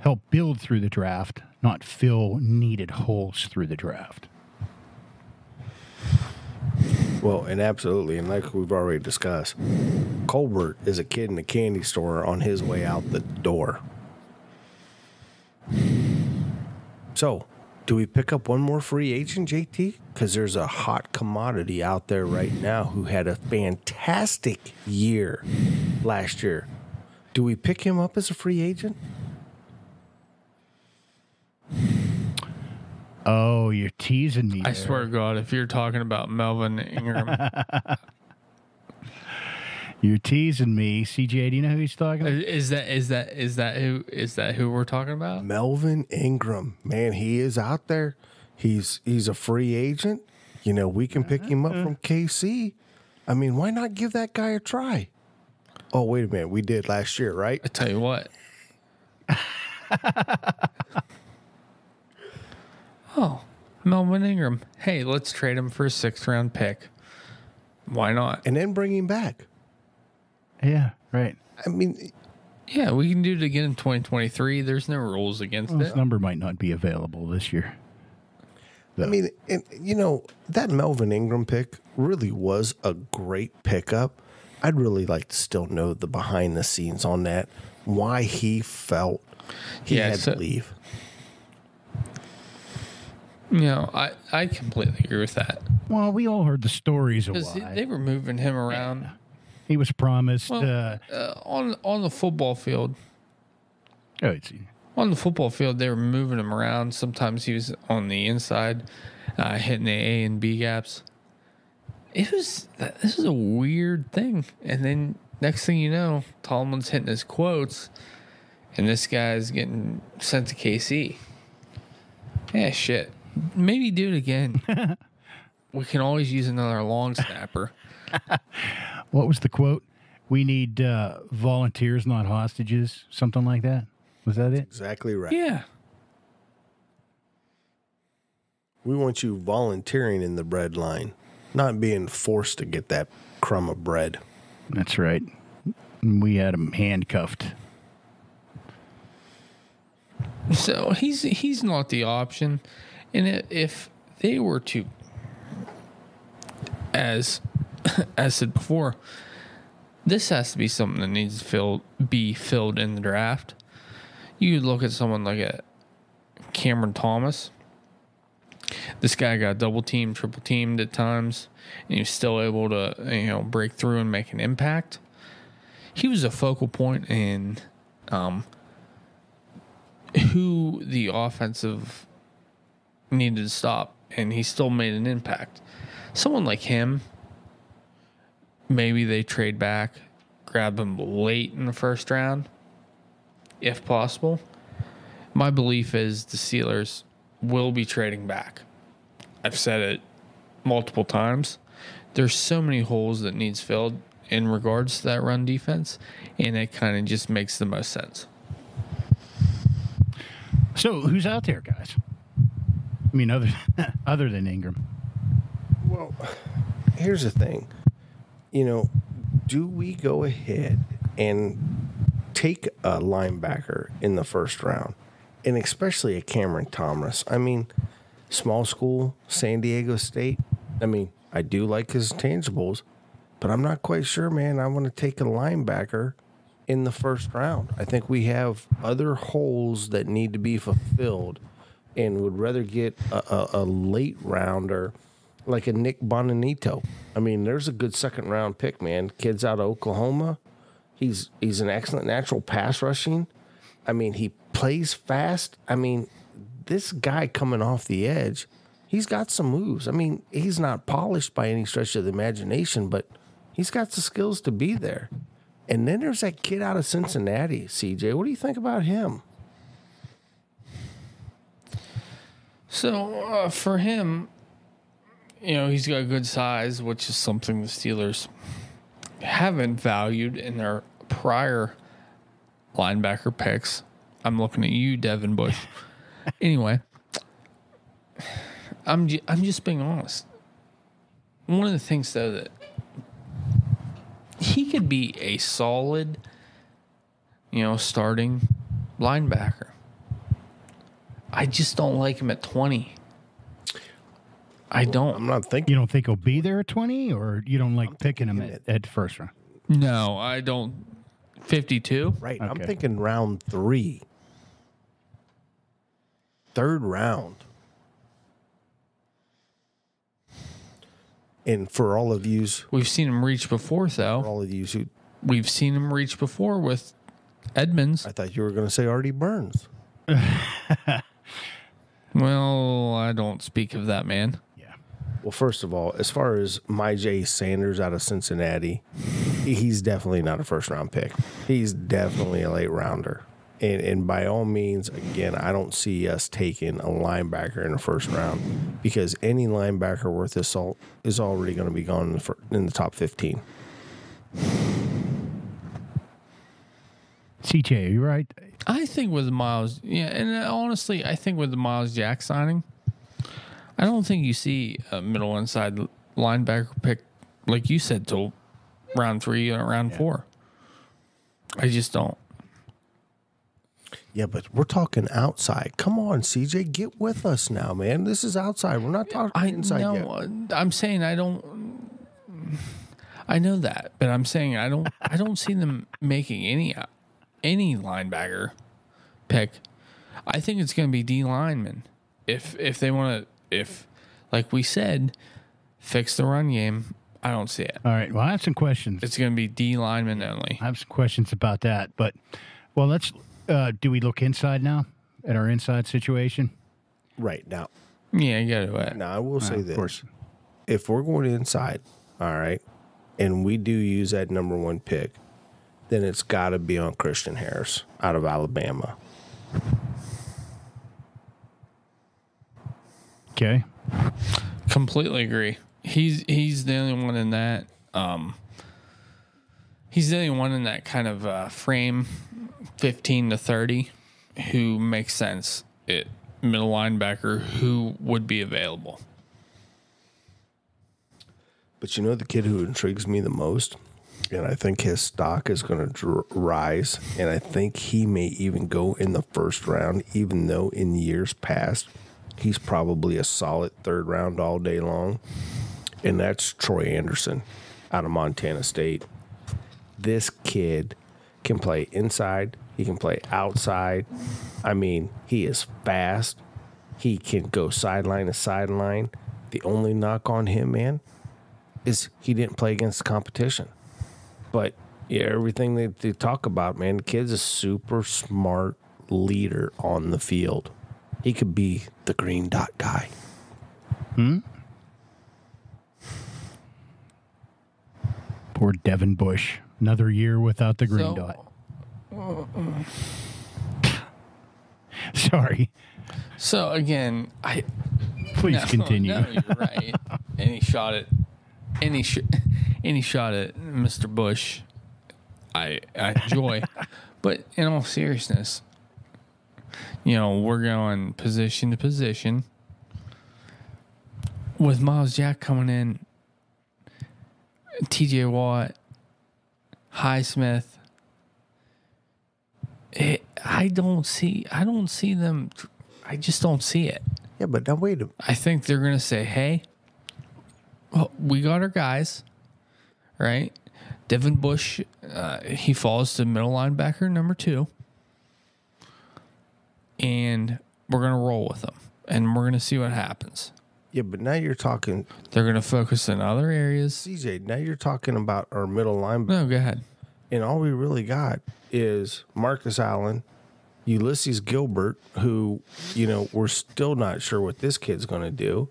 help build through the draft, not fill needed holes through the draft. Well, and absolutely, and like we've already discussed, Colbert is a kid in a candy store on his way out the door. So, do we pick up one more free agent, JT? Because there's a hot commodity out there right now who had a fantastic year last year. Do we pick him up as a free agent? Oh, you're teasing me. I there. swear to God, if you're talking about Melvin Ingram, You're teasing me. CJ, do you know who he's talking about? is that is that is that who is that who we're talking about? Melvin Ingram, man, he is out there. He's he's a free agent. You know, we can pick him up from uh-huh. KC. I mean, why not give that guy a try? Oh, wait a minute. We did last year, right? I tell you what. oh, Melvin Ingram. Hey, let's trade him for a sixth round pick. Why not? And then bring him back. Yeah, right. I mean, Yeah, we can do it again in 2023. There's no rules against Well, this it. number might not be available this year. I mean, and, you know, that Melvin Ingram pick really was a great pickup. I'd really like to still know the behind the scenes on that, why he felt he Yeah, had so- to leave. You know, I, I completely agree with that. Well, we all heard the stories of why. they were moving him around he was promised. Well, uh, uh, on on the football field. oh, it's, On the football field, they were moving him around. Sometimes he was on the inside, uh, hitting the A and B gaps. It was this is a weird thing. And then next thing you know, Tomlin's hitting his quotes, and this guy's getting sent to KC. Yeah, shit. Maybe do it again. we can always use another long snapper. what was the quote? We need uh, volunteers, not hostages. Something like that. Was that it? Exactly right. Yeah. We want you volunteering in the bread line, not being forced to get that crumb of bread. That's right. We had him handcuffed. So he's he's not the option, and if they were to, as as said before, this has to be something that needs to fill be filled in the draft. You look at someone like a Cameron Thomas. This guy got double teamed, triple teamed at times, and he was still able to you know break through and make an impact. He was a focal point in um, who the offensive needed to stop, and he still made an impact. Someone like him, maybe they trade back, grab him late in the first round, if possible. My belief is the Steelers will be trading back. I've said it multiple times. There's so many holes that needs filled in regards to that run defense, and it kind of just makes the most sense. So who's out there, guys? Mean, other other than Ingram. Well, here's the thing. You know, do we go ahead and take a linebacker in the first round? And especially a Cameron Thomas. I mean, small school, San Diego State. I mean, I do like his tangibles, but I'm not quite sure, man. I want to take a linebacker in the first round. I think we have other holes that need to be fulfilled and would rather get a, a, a late rounder like a Nik Bonitto. I mean, there's a good second round pick, man. Kid's out of Oklahoma. He's he's an excellent natural pass rushing. I mean, he plays fast. I mean, this guy coming off the edge, he's got some moves. I mean, he's not polished by any stretch of the imagination, but he's got the skills to be there. And then there's that kid out of Cincinnati, CJ. What do you think about him? So uh, for him, you know, he's got a good size, which is something the Steelers haven't valued in their prior linebacker picks. I'm looking at you, Devin Bush. anyway, I'm ju- I'm just being honest. One of the things though that he could be a solid, you know, starting linebacker. I just don't like him at 20. I don't. I'm not thinking. You don't think he'll be there at 20, or you don't like picking him at, at first round? No, I don't. 52? Right. I'm thinking round three. Third round. And for all of yous, We've seen him reach before, for though. all of yous who We've seen him reach before with Edmunds. I thought you were going to say Artie Burns. Well, I don't speak of that man. Yeah. Well, first of all, as far as Myjai Sanders out of Cincinnati, he's definitely not a first round pick. He's definitely a late rounder. And, and by all means, again, I don't see us taking a linebacker in the first round because any linebacker worth his salt is already going to be gone in the, fir- in the top 15. CJ, are you right? I think with Myles, yeah, and uh, honestly, I think with the Myles Jack signing, I don't think you see a middle inside linebacker pick like you said till round three or round four. I just don't. Yeah, but we're talking outside. Come on, CJ, get with us now, man. This is outside. We're not talking I inside know. yet. uh, I'm saying I don't. I know that, but I'm saying I don't. I don't see them making any any linebacker pick. I think it's going to be D lineman. If if they want to, if like we said, fix the run game. I don't see it. All right. Well, I have some questions. It's going to be D lineman only. I have some questions about that. But, well, let's. Uh, do we look inside now at our inside situation? Right now, Yeah, you got to do it. now I will say Uh, of this. course. if we're going inside, all right, and we do use that number one pick, then it's got to be on Christian Harris out of Alabama. Okay. Completely agree. He's he's the only one in that. Um, he's the only one in that kind of uh, frame, fifteen to thirty, who makes sense. It middle linebacker who would be available. But you know the kid who intrigues me the most, and I think his stock is going to dr- rise, and I think he may even go in the first round, even though in years past he's probably a solid third round all day long, and that's Troy Andersen out of Montana State. This kid can play inside, he can play outside. I mean, he is fast. He can go sideline to sideline. The only knock on him, man, is he didn't play against competition. But yeah, everything they, they talk about, man, the kid's a super smart leader on the field. He could be the green dot guy. Hmm. Poor Devin Bush. Another year without the green So- dot. Sorry. So again, I Please no, continue. No, you're right. any shot at any sh- any shot at Mr. Bush, I I enjoy. but in all seriousness, you know we're going position to position. With Myles Jack coming in, T.J. Watt, Highsmith. It, I don't see. I don't see them. I just don't see it. Yeah, but now wait a I think they're going to say, hey, we got our guys, right? Devin Bush, uh, he falls to middle linebacker number two. And we're going to roll with them. And we're going to see what happens. Yeah, but now you're talking They're going to focus in other areas. CJ, now you're talking about our middle linebacker. No, go ahead. And all we really got is Marcus Allen, Ulysees Gilbert, who, you know, we're still not sure what this kid's going to do.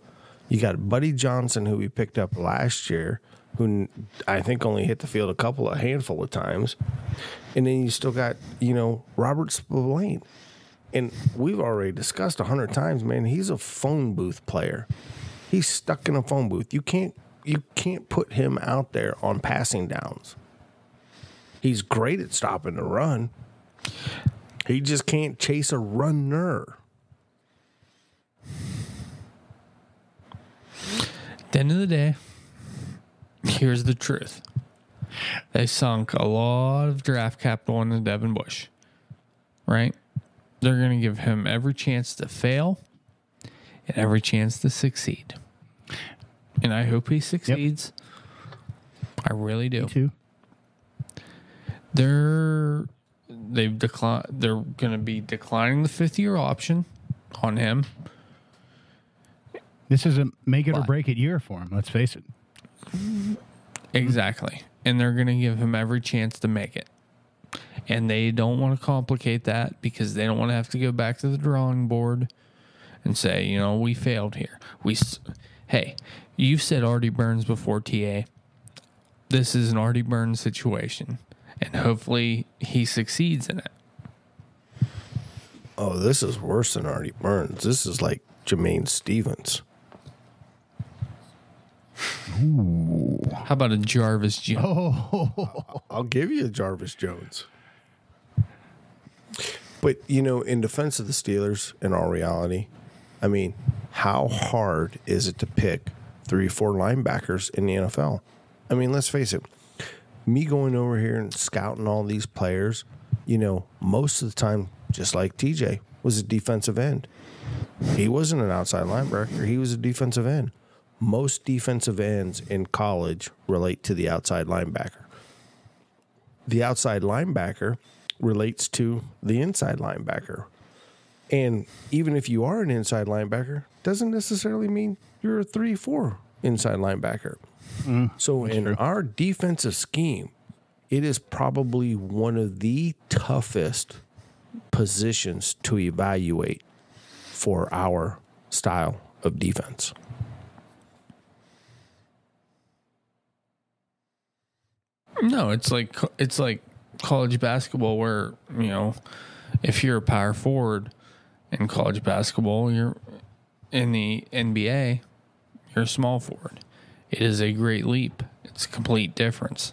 You got Buddy Johnson, who we picked up last year, who I think only hit the field a couple, a handful of times. And then you still got, you know, Robert Spillane. And we've already discussed a hundred times, man, he's a phone booth player. He's stuck in a phone booth. You can't you can't put him out there on passing downs. He's great at stopping the run. He just can't chase a runner. At the end of the day, here's the truth. They sunk a lot of draft capital into Devin Bush, right? They're going to give him every chance to fail and every chance to succeed. and I hope he succeeds. I really do. Me too. They're they've declined. They're going to be declining the fifth year option on him. This is a make it or break it year for him. Let's face it. Exactly. And they're going to give him every chance to make it. And they don't want to complicate that because they don't want to have to go back to the drawing board and say, you know, we failed here. We Hey, you've said Artie Burns before TA. This is an Artie Burns situation and hopefully he succeeds in it. Oh, this is worse than Artie Burns. This is like Jermaine Stevens. How about a Jarvis Jones? Oh, I'll give you a Jarvis Jones. But you know, in defense of the Steelers, in all reality, I mean, how hard is it to pick three, or four linebackers in the NFL? I mean, let's face it. Me going over here and scouting all these players, you know, most of the time, just like TJ, was a defensive end. He wasn't an outside linebacker. He was a defensive end. Most defensive ends in college relate to the outside linebacker the outside linebacker relates to the inside linebacker. And even if you are an inside linebacker, doesn't necessarily mean you're a 3 4 inside linebacker. Mm, so, in our defensive scheme, it is probably one of the toughest positions to evaluate for our style of defense. No, it's like it's like college basketball where, you know, if you're a power forward in college basketball, you're in the NBA, you're a small forward. It is a great leap. It's a complete difference.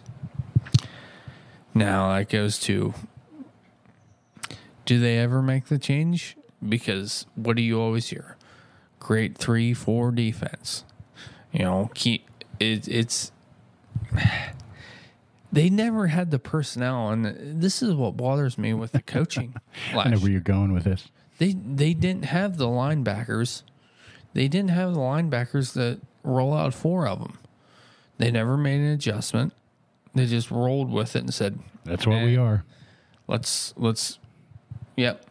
Now that goes to do they ever make the change? Because what do you always hear? Great three, four defense. You know, keep it, it's they never had the personnel, and this is what bothers me with the coaching. I know where you're going with this. they they didn't have the linebackers. They didn't have the linebackers that roll out four of them. They never made an adjustment. They just rolled with it and said, That's what we are. "Let's let's, yep,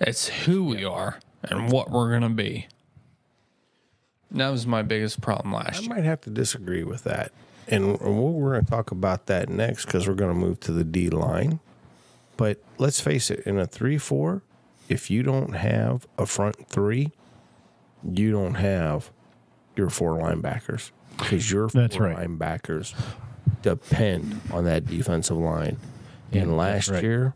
it's who we are and what we're gonna be." That was my biggest problem last year. I year. might have to disagree with that. And we'll- we're going to talk about that next because we're going to move to the D line. But let's face it, in a 3 4, if you don't have a front three, you don't have your four linebackers because your That's four right. linebackers depend on that defensive line. And last right. year,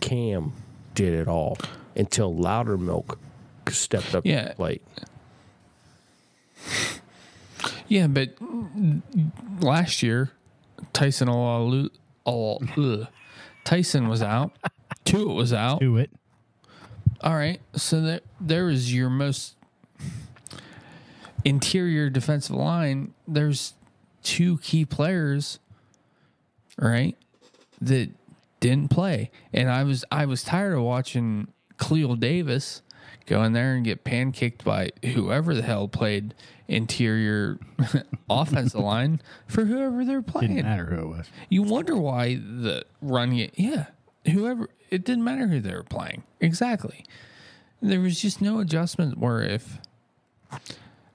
Cam did it all until Loudermilk stepped up Yeah. to the plate. Yeah, but last year, Tyson Alualu, Al, ugh. Tyson was out. Tua was out. Do it. All right, so there there is your most interior defensive line. There's two key players, right, that didn't play, and I was I was tired of watching Cleo Davis go in there and get pancaked by whoever the hell played interior offensive line for whoever they're playing. Didn't matter who it was. You wonder why the run yeah, whoever, it didn't matter who they were playing. Exactly. There was just no adjustment where if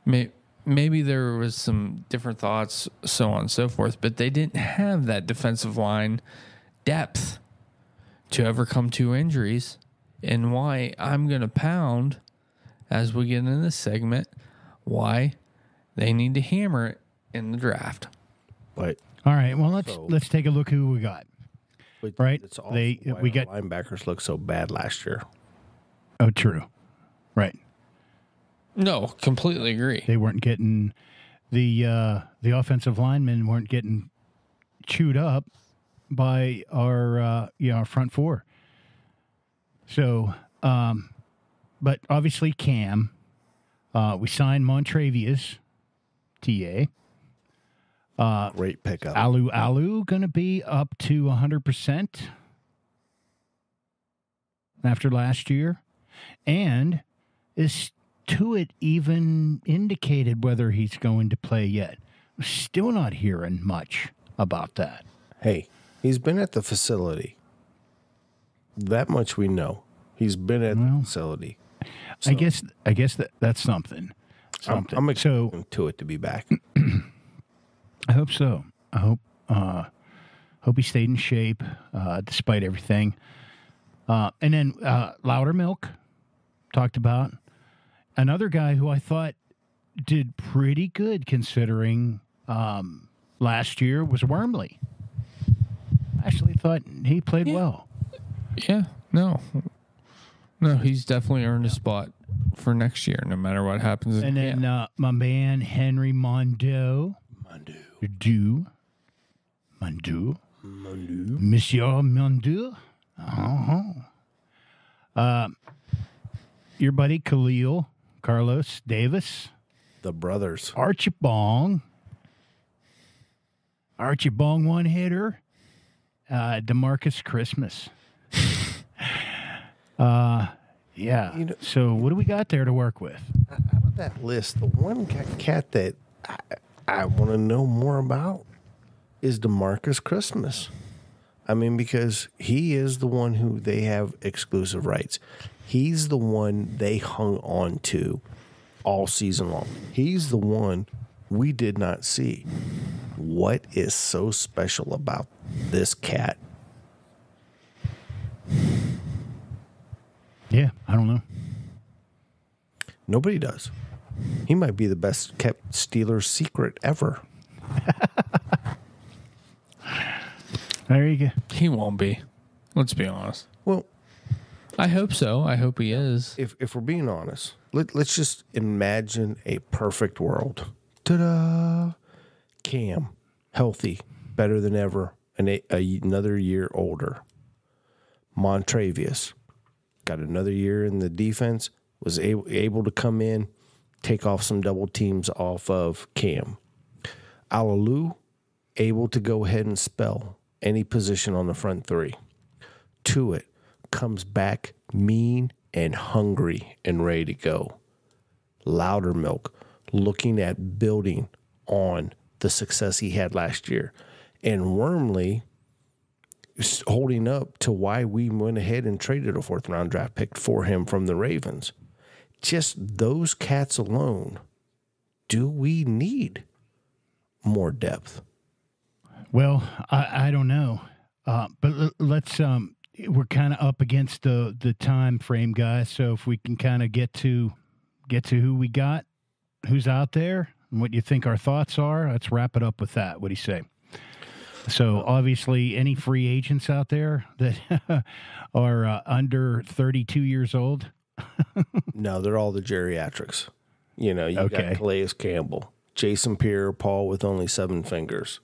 may, maybe there was some different thoughts, so on and so forth, but they didn't have that defensive line depth to overcome two injuries. And why I'm going to pound as we get in this segment why they need to hammer it in the draft. But All right. Well, let's So- let's take a look who we got. But Right. It's also They- why we our got- linebackers look so bad last year. Oh, true. Right. No, completely agree. They weren't getting the uh, the offensive linemen weren't getting chewed up by our uh, you know, our front four. So, um, but obviously Cam, uh, we signed Montravious, TA. Uh, Great pickup. Alualu going to be up to 100% after last year and is Tuitt even indicated whether he's going to play yet. Still not hearing much about that. Hey, he's been at the facility. That much we know. He's been at the facility. I guess I guess that that's something. I'm, Something. I'm so to it to be back. I hope so. I hope uh, hope he stayed in shape uh, despite everything. Uh, and then uh, Loudermilk talked about another guy who I thought did pretty good considering um, last year was Wormley. I actually thought he played well. Yeah, no, no, he's definitely earned a spot for next year, no matter what happens. And then uh, my man Henry Mondeaux. Mandu. Do. Mondeaux. Monsieur Mondeaux. Uh-huh. Uh, your buddy Khalil, Carlos Davis, The brothers. Archie Bong. Archie Bong one hitter. Uh, Demarcus Christmas. uh, yeah. You know- so what do we got there to work with? Out of that list, the one cat, cat that I, I want to know more about is Demarcus Christmas. I mean, because he is the one who they have exclusive rights. He's the one they hung on to all season long. He's the one we did not see. What is so special about this cat? Yeah, I don't know. Nobody does. He might be the best kept Steelers secret ever. There you go. he won't be. Let's be honest. Well, I hope so. I hope he is. if if we're being honest, let, let's just imagine a perfect world. Ta-da! Cam, healthy, better than ever, and a, a- another year older. Montravious got another year in the defense. Was able, able to come in, take off some double teams off of Cam. Alualu able to go ahead and spell any position on the front three. Tuitt comes back mean and hungry and ready to go. Loudermilk, looking at building on the success he had last year. And Wormley holding up to why we went ahead and traded a fourth round draft pick for him from the Ravens. Just those cats alone, do we need more depth? Well, I, I don't know, uh, but let's. Um, we're kind of up against the the time frame, guys. So if we can kind of get to get to who we got, who's out there, and what you think our thoughts are, let's wrap it up with that. What do you say? So obviously, any free agents out there that are uh, under thirty two years old, No, they're all the geriatrics. You know, you Okay. got Calais Campbell, Jason Pierre Paul with only seven fingers,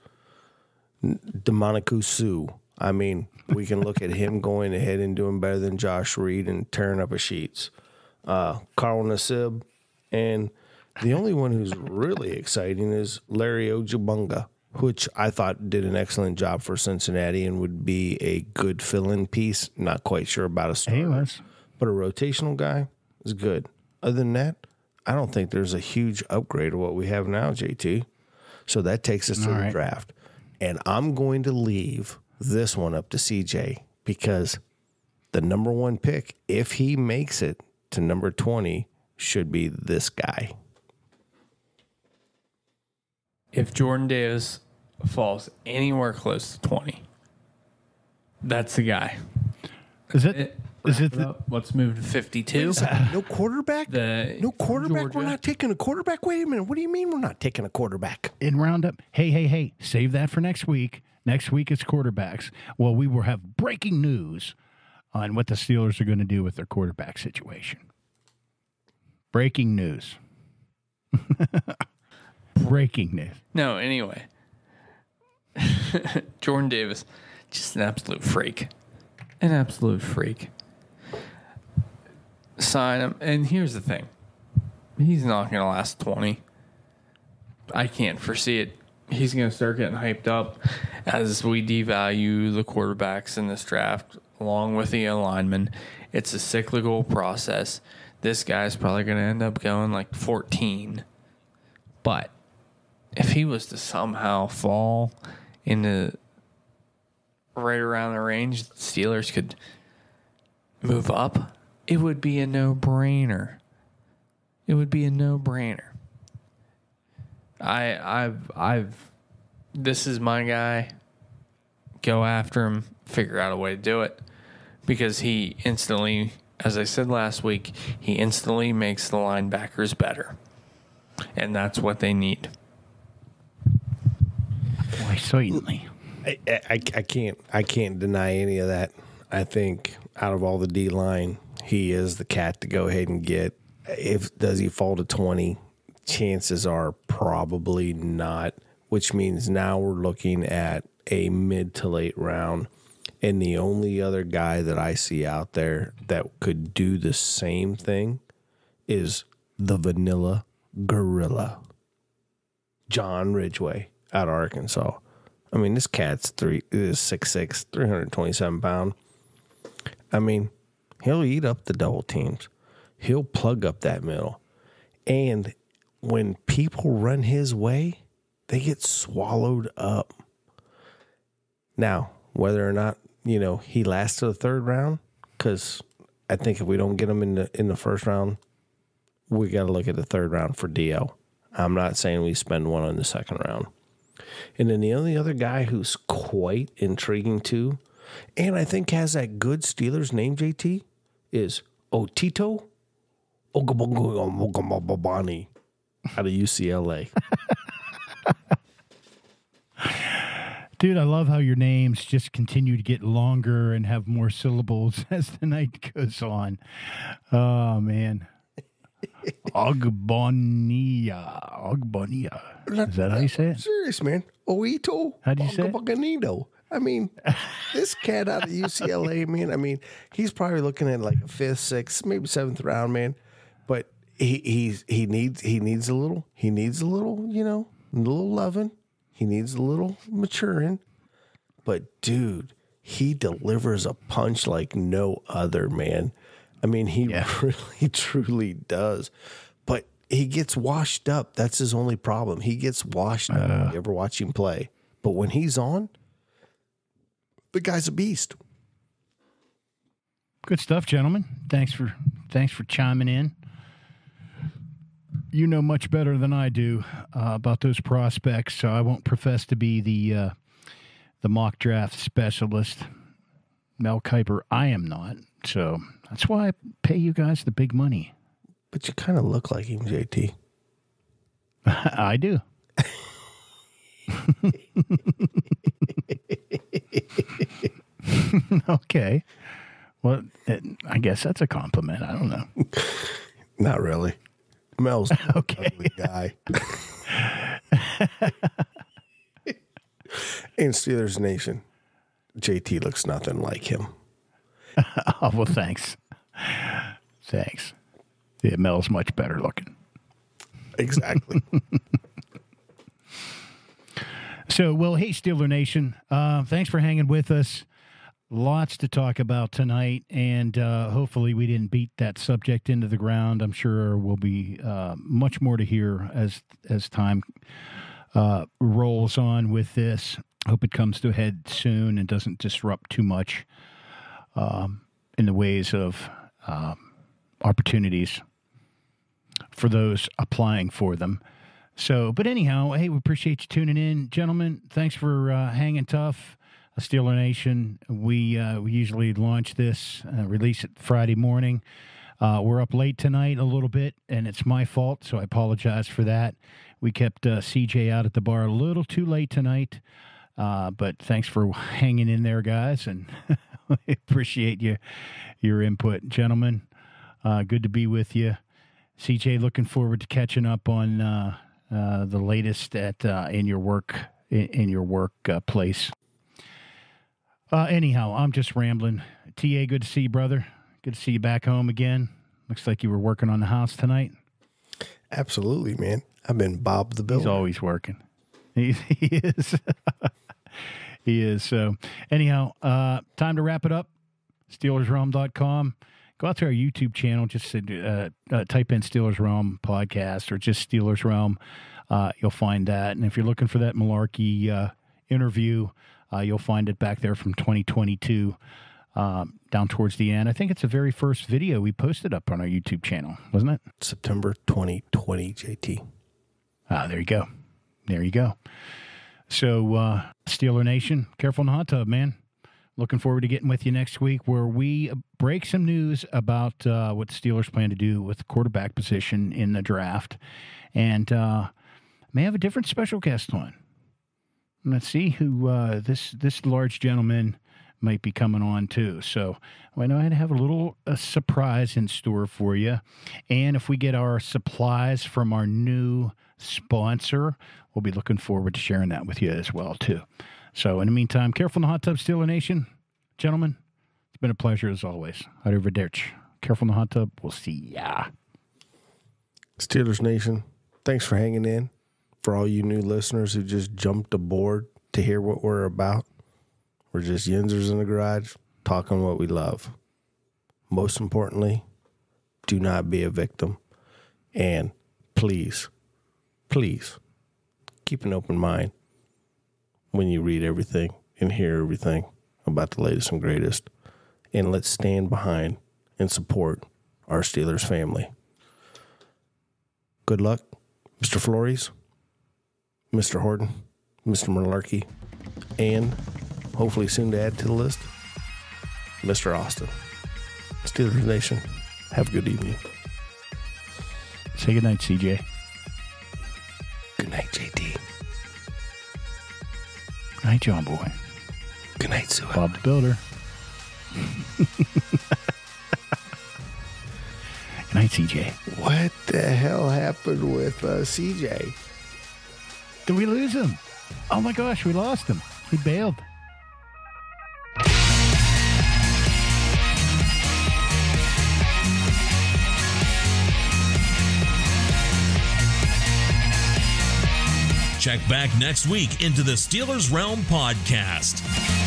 Ndamukong Suh. I mean, we can look at him going ahead and doing better than Josh Reed and tearing up a sheets. Uh, Carl Nassib, and the only one who's really exciting is Larry Ogunjobi, which I thought did an excellent job for Cincinnati and would be a good fill-in piece. Not quite sure about a starter but a rotational guy is good. Other than that, I don't think there's a huge upgrade of what we have now, JT. So that takes us to All the right. draft. And I'm going to leave this one up to CJ because the number one pick, if he makes it to number 20, should be this guy. If Jordan Davis falls anywhere close to 20, that's the guy. is it is it the, Let's move to 52. No quarterback? The no quarterback? We're not taking a quarterback? Wait a minute. What do you mean we're not taking a quarterback? in roundup. Hey, hey, hey, save that for next week. Next week is quarterbacks. Well, we will have breaking news on what the Steelers are going to do with their quarterback situation. Breaking news. breaking news. No, anyway. Jordan Davis, just an absolute freak. An absolute freak. Sign him. And here's the thing he's not going to last 20. I can't foresee it. He's going to start getting hyped up as we devalue the quarterbacks in this draft, along with the alignment. It's a cyclical process. this guy's probably going to end up going like 14. But if he was to somehow fall into right around the range, the Steelers could move up, it would be a no brainer. It would be a no brainer. I I've I've this is my guy. Go after him, figure out a way to do it. Because he instantly, as I said last week, he instantly makes the linebackers better. And that's what they need. Why, certainly. I, I, I can't I can't deny any of that. I think out of all the D line, he is the cat to go ahead and get. If does he fall to twenty? Chances are probably not. Which means now we're looking at a mid to late round, and the only other guy that I see out there that could do the same thing is the Vanilla Gorilla, John Ridgeway out of Arkansas. I mean, this cat's three is 6'6", 327 pound. I mean, he'll eat up the double teams. He'll plug up that middle. And when people run his way, they get swallowed up. Now, whether or not, you know, he lasts to the third round, because I think if we don't get him in the in the first round, we got to look at the third round for Dio. I'm not saying we spend one in the second round. And then the only other guy who's quite intriguing too, and I think has that good Steelers name, JT, is Otito Ogabongabani out of UCLA. Dude, I love how your names just continue to get longer and have more syllables as the night goes on. Oh, man. Ogbonnia. Ogbonnia. Is that how you say it? Serious, man. Oito How do you say it? I mean, this cat out of UCLA, man. I mean, he's probably looking at like a fifth, sixth, maybe seventh round, man. But he he's he needs he needs a little he needs a little you know a little loving. He needs a little maturing. But dude, he delivers a punch like no other, man. I mean, he Yeah. really truly does. But he gets washed up. That's his only problem. He gets washed up. You ever watch him play? But when he's on, the guy's a beast. Good stuff, gentlemen. Thanks for thanks for chiming in. You know much better than I do uh, about those prospects, so I won't profess to be the uh, the mock draft specialist. Mel Kiper, I am not. So that's why I pay you guys the big money. But you kind of look like him, JT. I do. okay. Well, it, I guess that's a compliment. I don't know. Not really. Mel's an Okay. ugly guy. In Steelers Nation, JT looks nothing like him. Oh, well, thanks. Thanks. Yeah, Mel's much better looking. Exactly. So, well, hey, Steeler Nation. Uh, thanks for hanging with us. Lots to talk about tonight, and uh, hopefully, we didn't beat that subject into the ground. I'm sure we'll be uh, much more to hear as as time uh, rolls on with this. Hope it comes to a head soon and doesn't disrupt too much um, in the ways of um, opportunities for those applying for them. So, but anyhow, hey, we appreciate you tuning in, gentlemen. Thanks for uh, hanging tough. Steeler Nation. We uh, we usually launch this, uh, release it Friday morning. Uh, we're up late tonight a little bit, and it's my fault, so I apologize for that. We kept uh, CJ out at the bar a little too late tonight, uh, but thanks for hanging in there, guys, and we appreciate you your input, gentlemen. Uh, good to be with you. CJ, looking forward to catching up on uh, uh, the latest at uh, in your work in, in your work place. Uh, anyhow, I'm just rambling. Ta, good to see you, brother. Good to see you back home again. Looks like you were working on the house tonight. Absolutely, man. I've been Bob the Builder. He's always working. He, he is. he is. So, anyhow, uh, time to wrap it up. SteelersRealm.com. go out to our YouTube channel, just uh, uh, type in Steelers Realm podcast or just Steelers Realm. Uh, you'll find that. And if you're looking for that Mularkey uh, interview, uh, you'll find it back there from 2022 um, down towards the end. I think it's the very first video we posted up on our YouTube channel, wasn't it? September 2020, JT. Ah, there you go. There you go. So, uh, Steeler Nation, careful in the hot tub, man. Looking forward to getting with you next week where we break some news about uh, what the Steelers plan to do with quarterback position in the draft. And uh, may have a different special guest on. Let's see who uh, this this large gentleman might be coming on too. So I know I have a little a surprise in store for you. And if we get our supplies from our new sponsor, we'll be looking forward to sharing that with you as well too. So in the meantime, careful in the hot tub, Steeler Nation, gentlemen. It's been a pleasure as always. Arrivederci. Careful in the hot tub. We'll see ya. Steelers Nation, thanks for hanging in for all you new listeners who just jumped aboard to hear what we're about. We're just yinzers in the garage talking what we love. Most importantly, do not be a victim. And please, please keep an open mind when you read everything and hear everything about the latest and greatest. And let's stand behind and support our Steelers family. Good luck, Mr. Flores. Mr. Horton, Mr. Mularkey, and hopefully soon to add to the list, Mr. Austin. Steelers Nation, have a good evening. Say goodnight, CJ. Good night, JD. Good night, John Boy. Good night, Sue. Bob the Builder. good night, CJ. What the hell happened with uh, CJ? Did we lose him? Oh my gosh, we lost him. He bailed. Check back next week into the Steelers Realm podcast.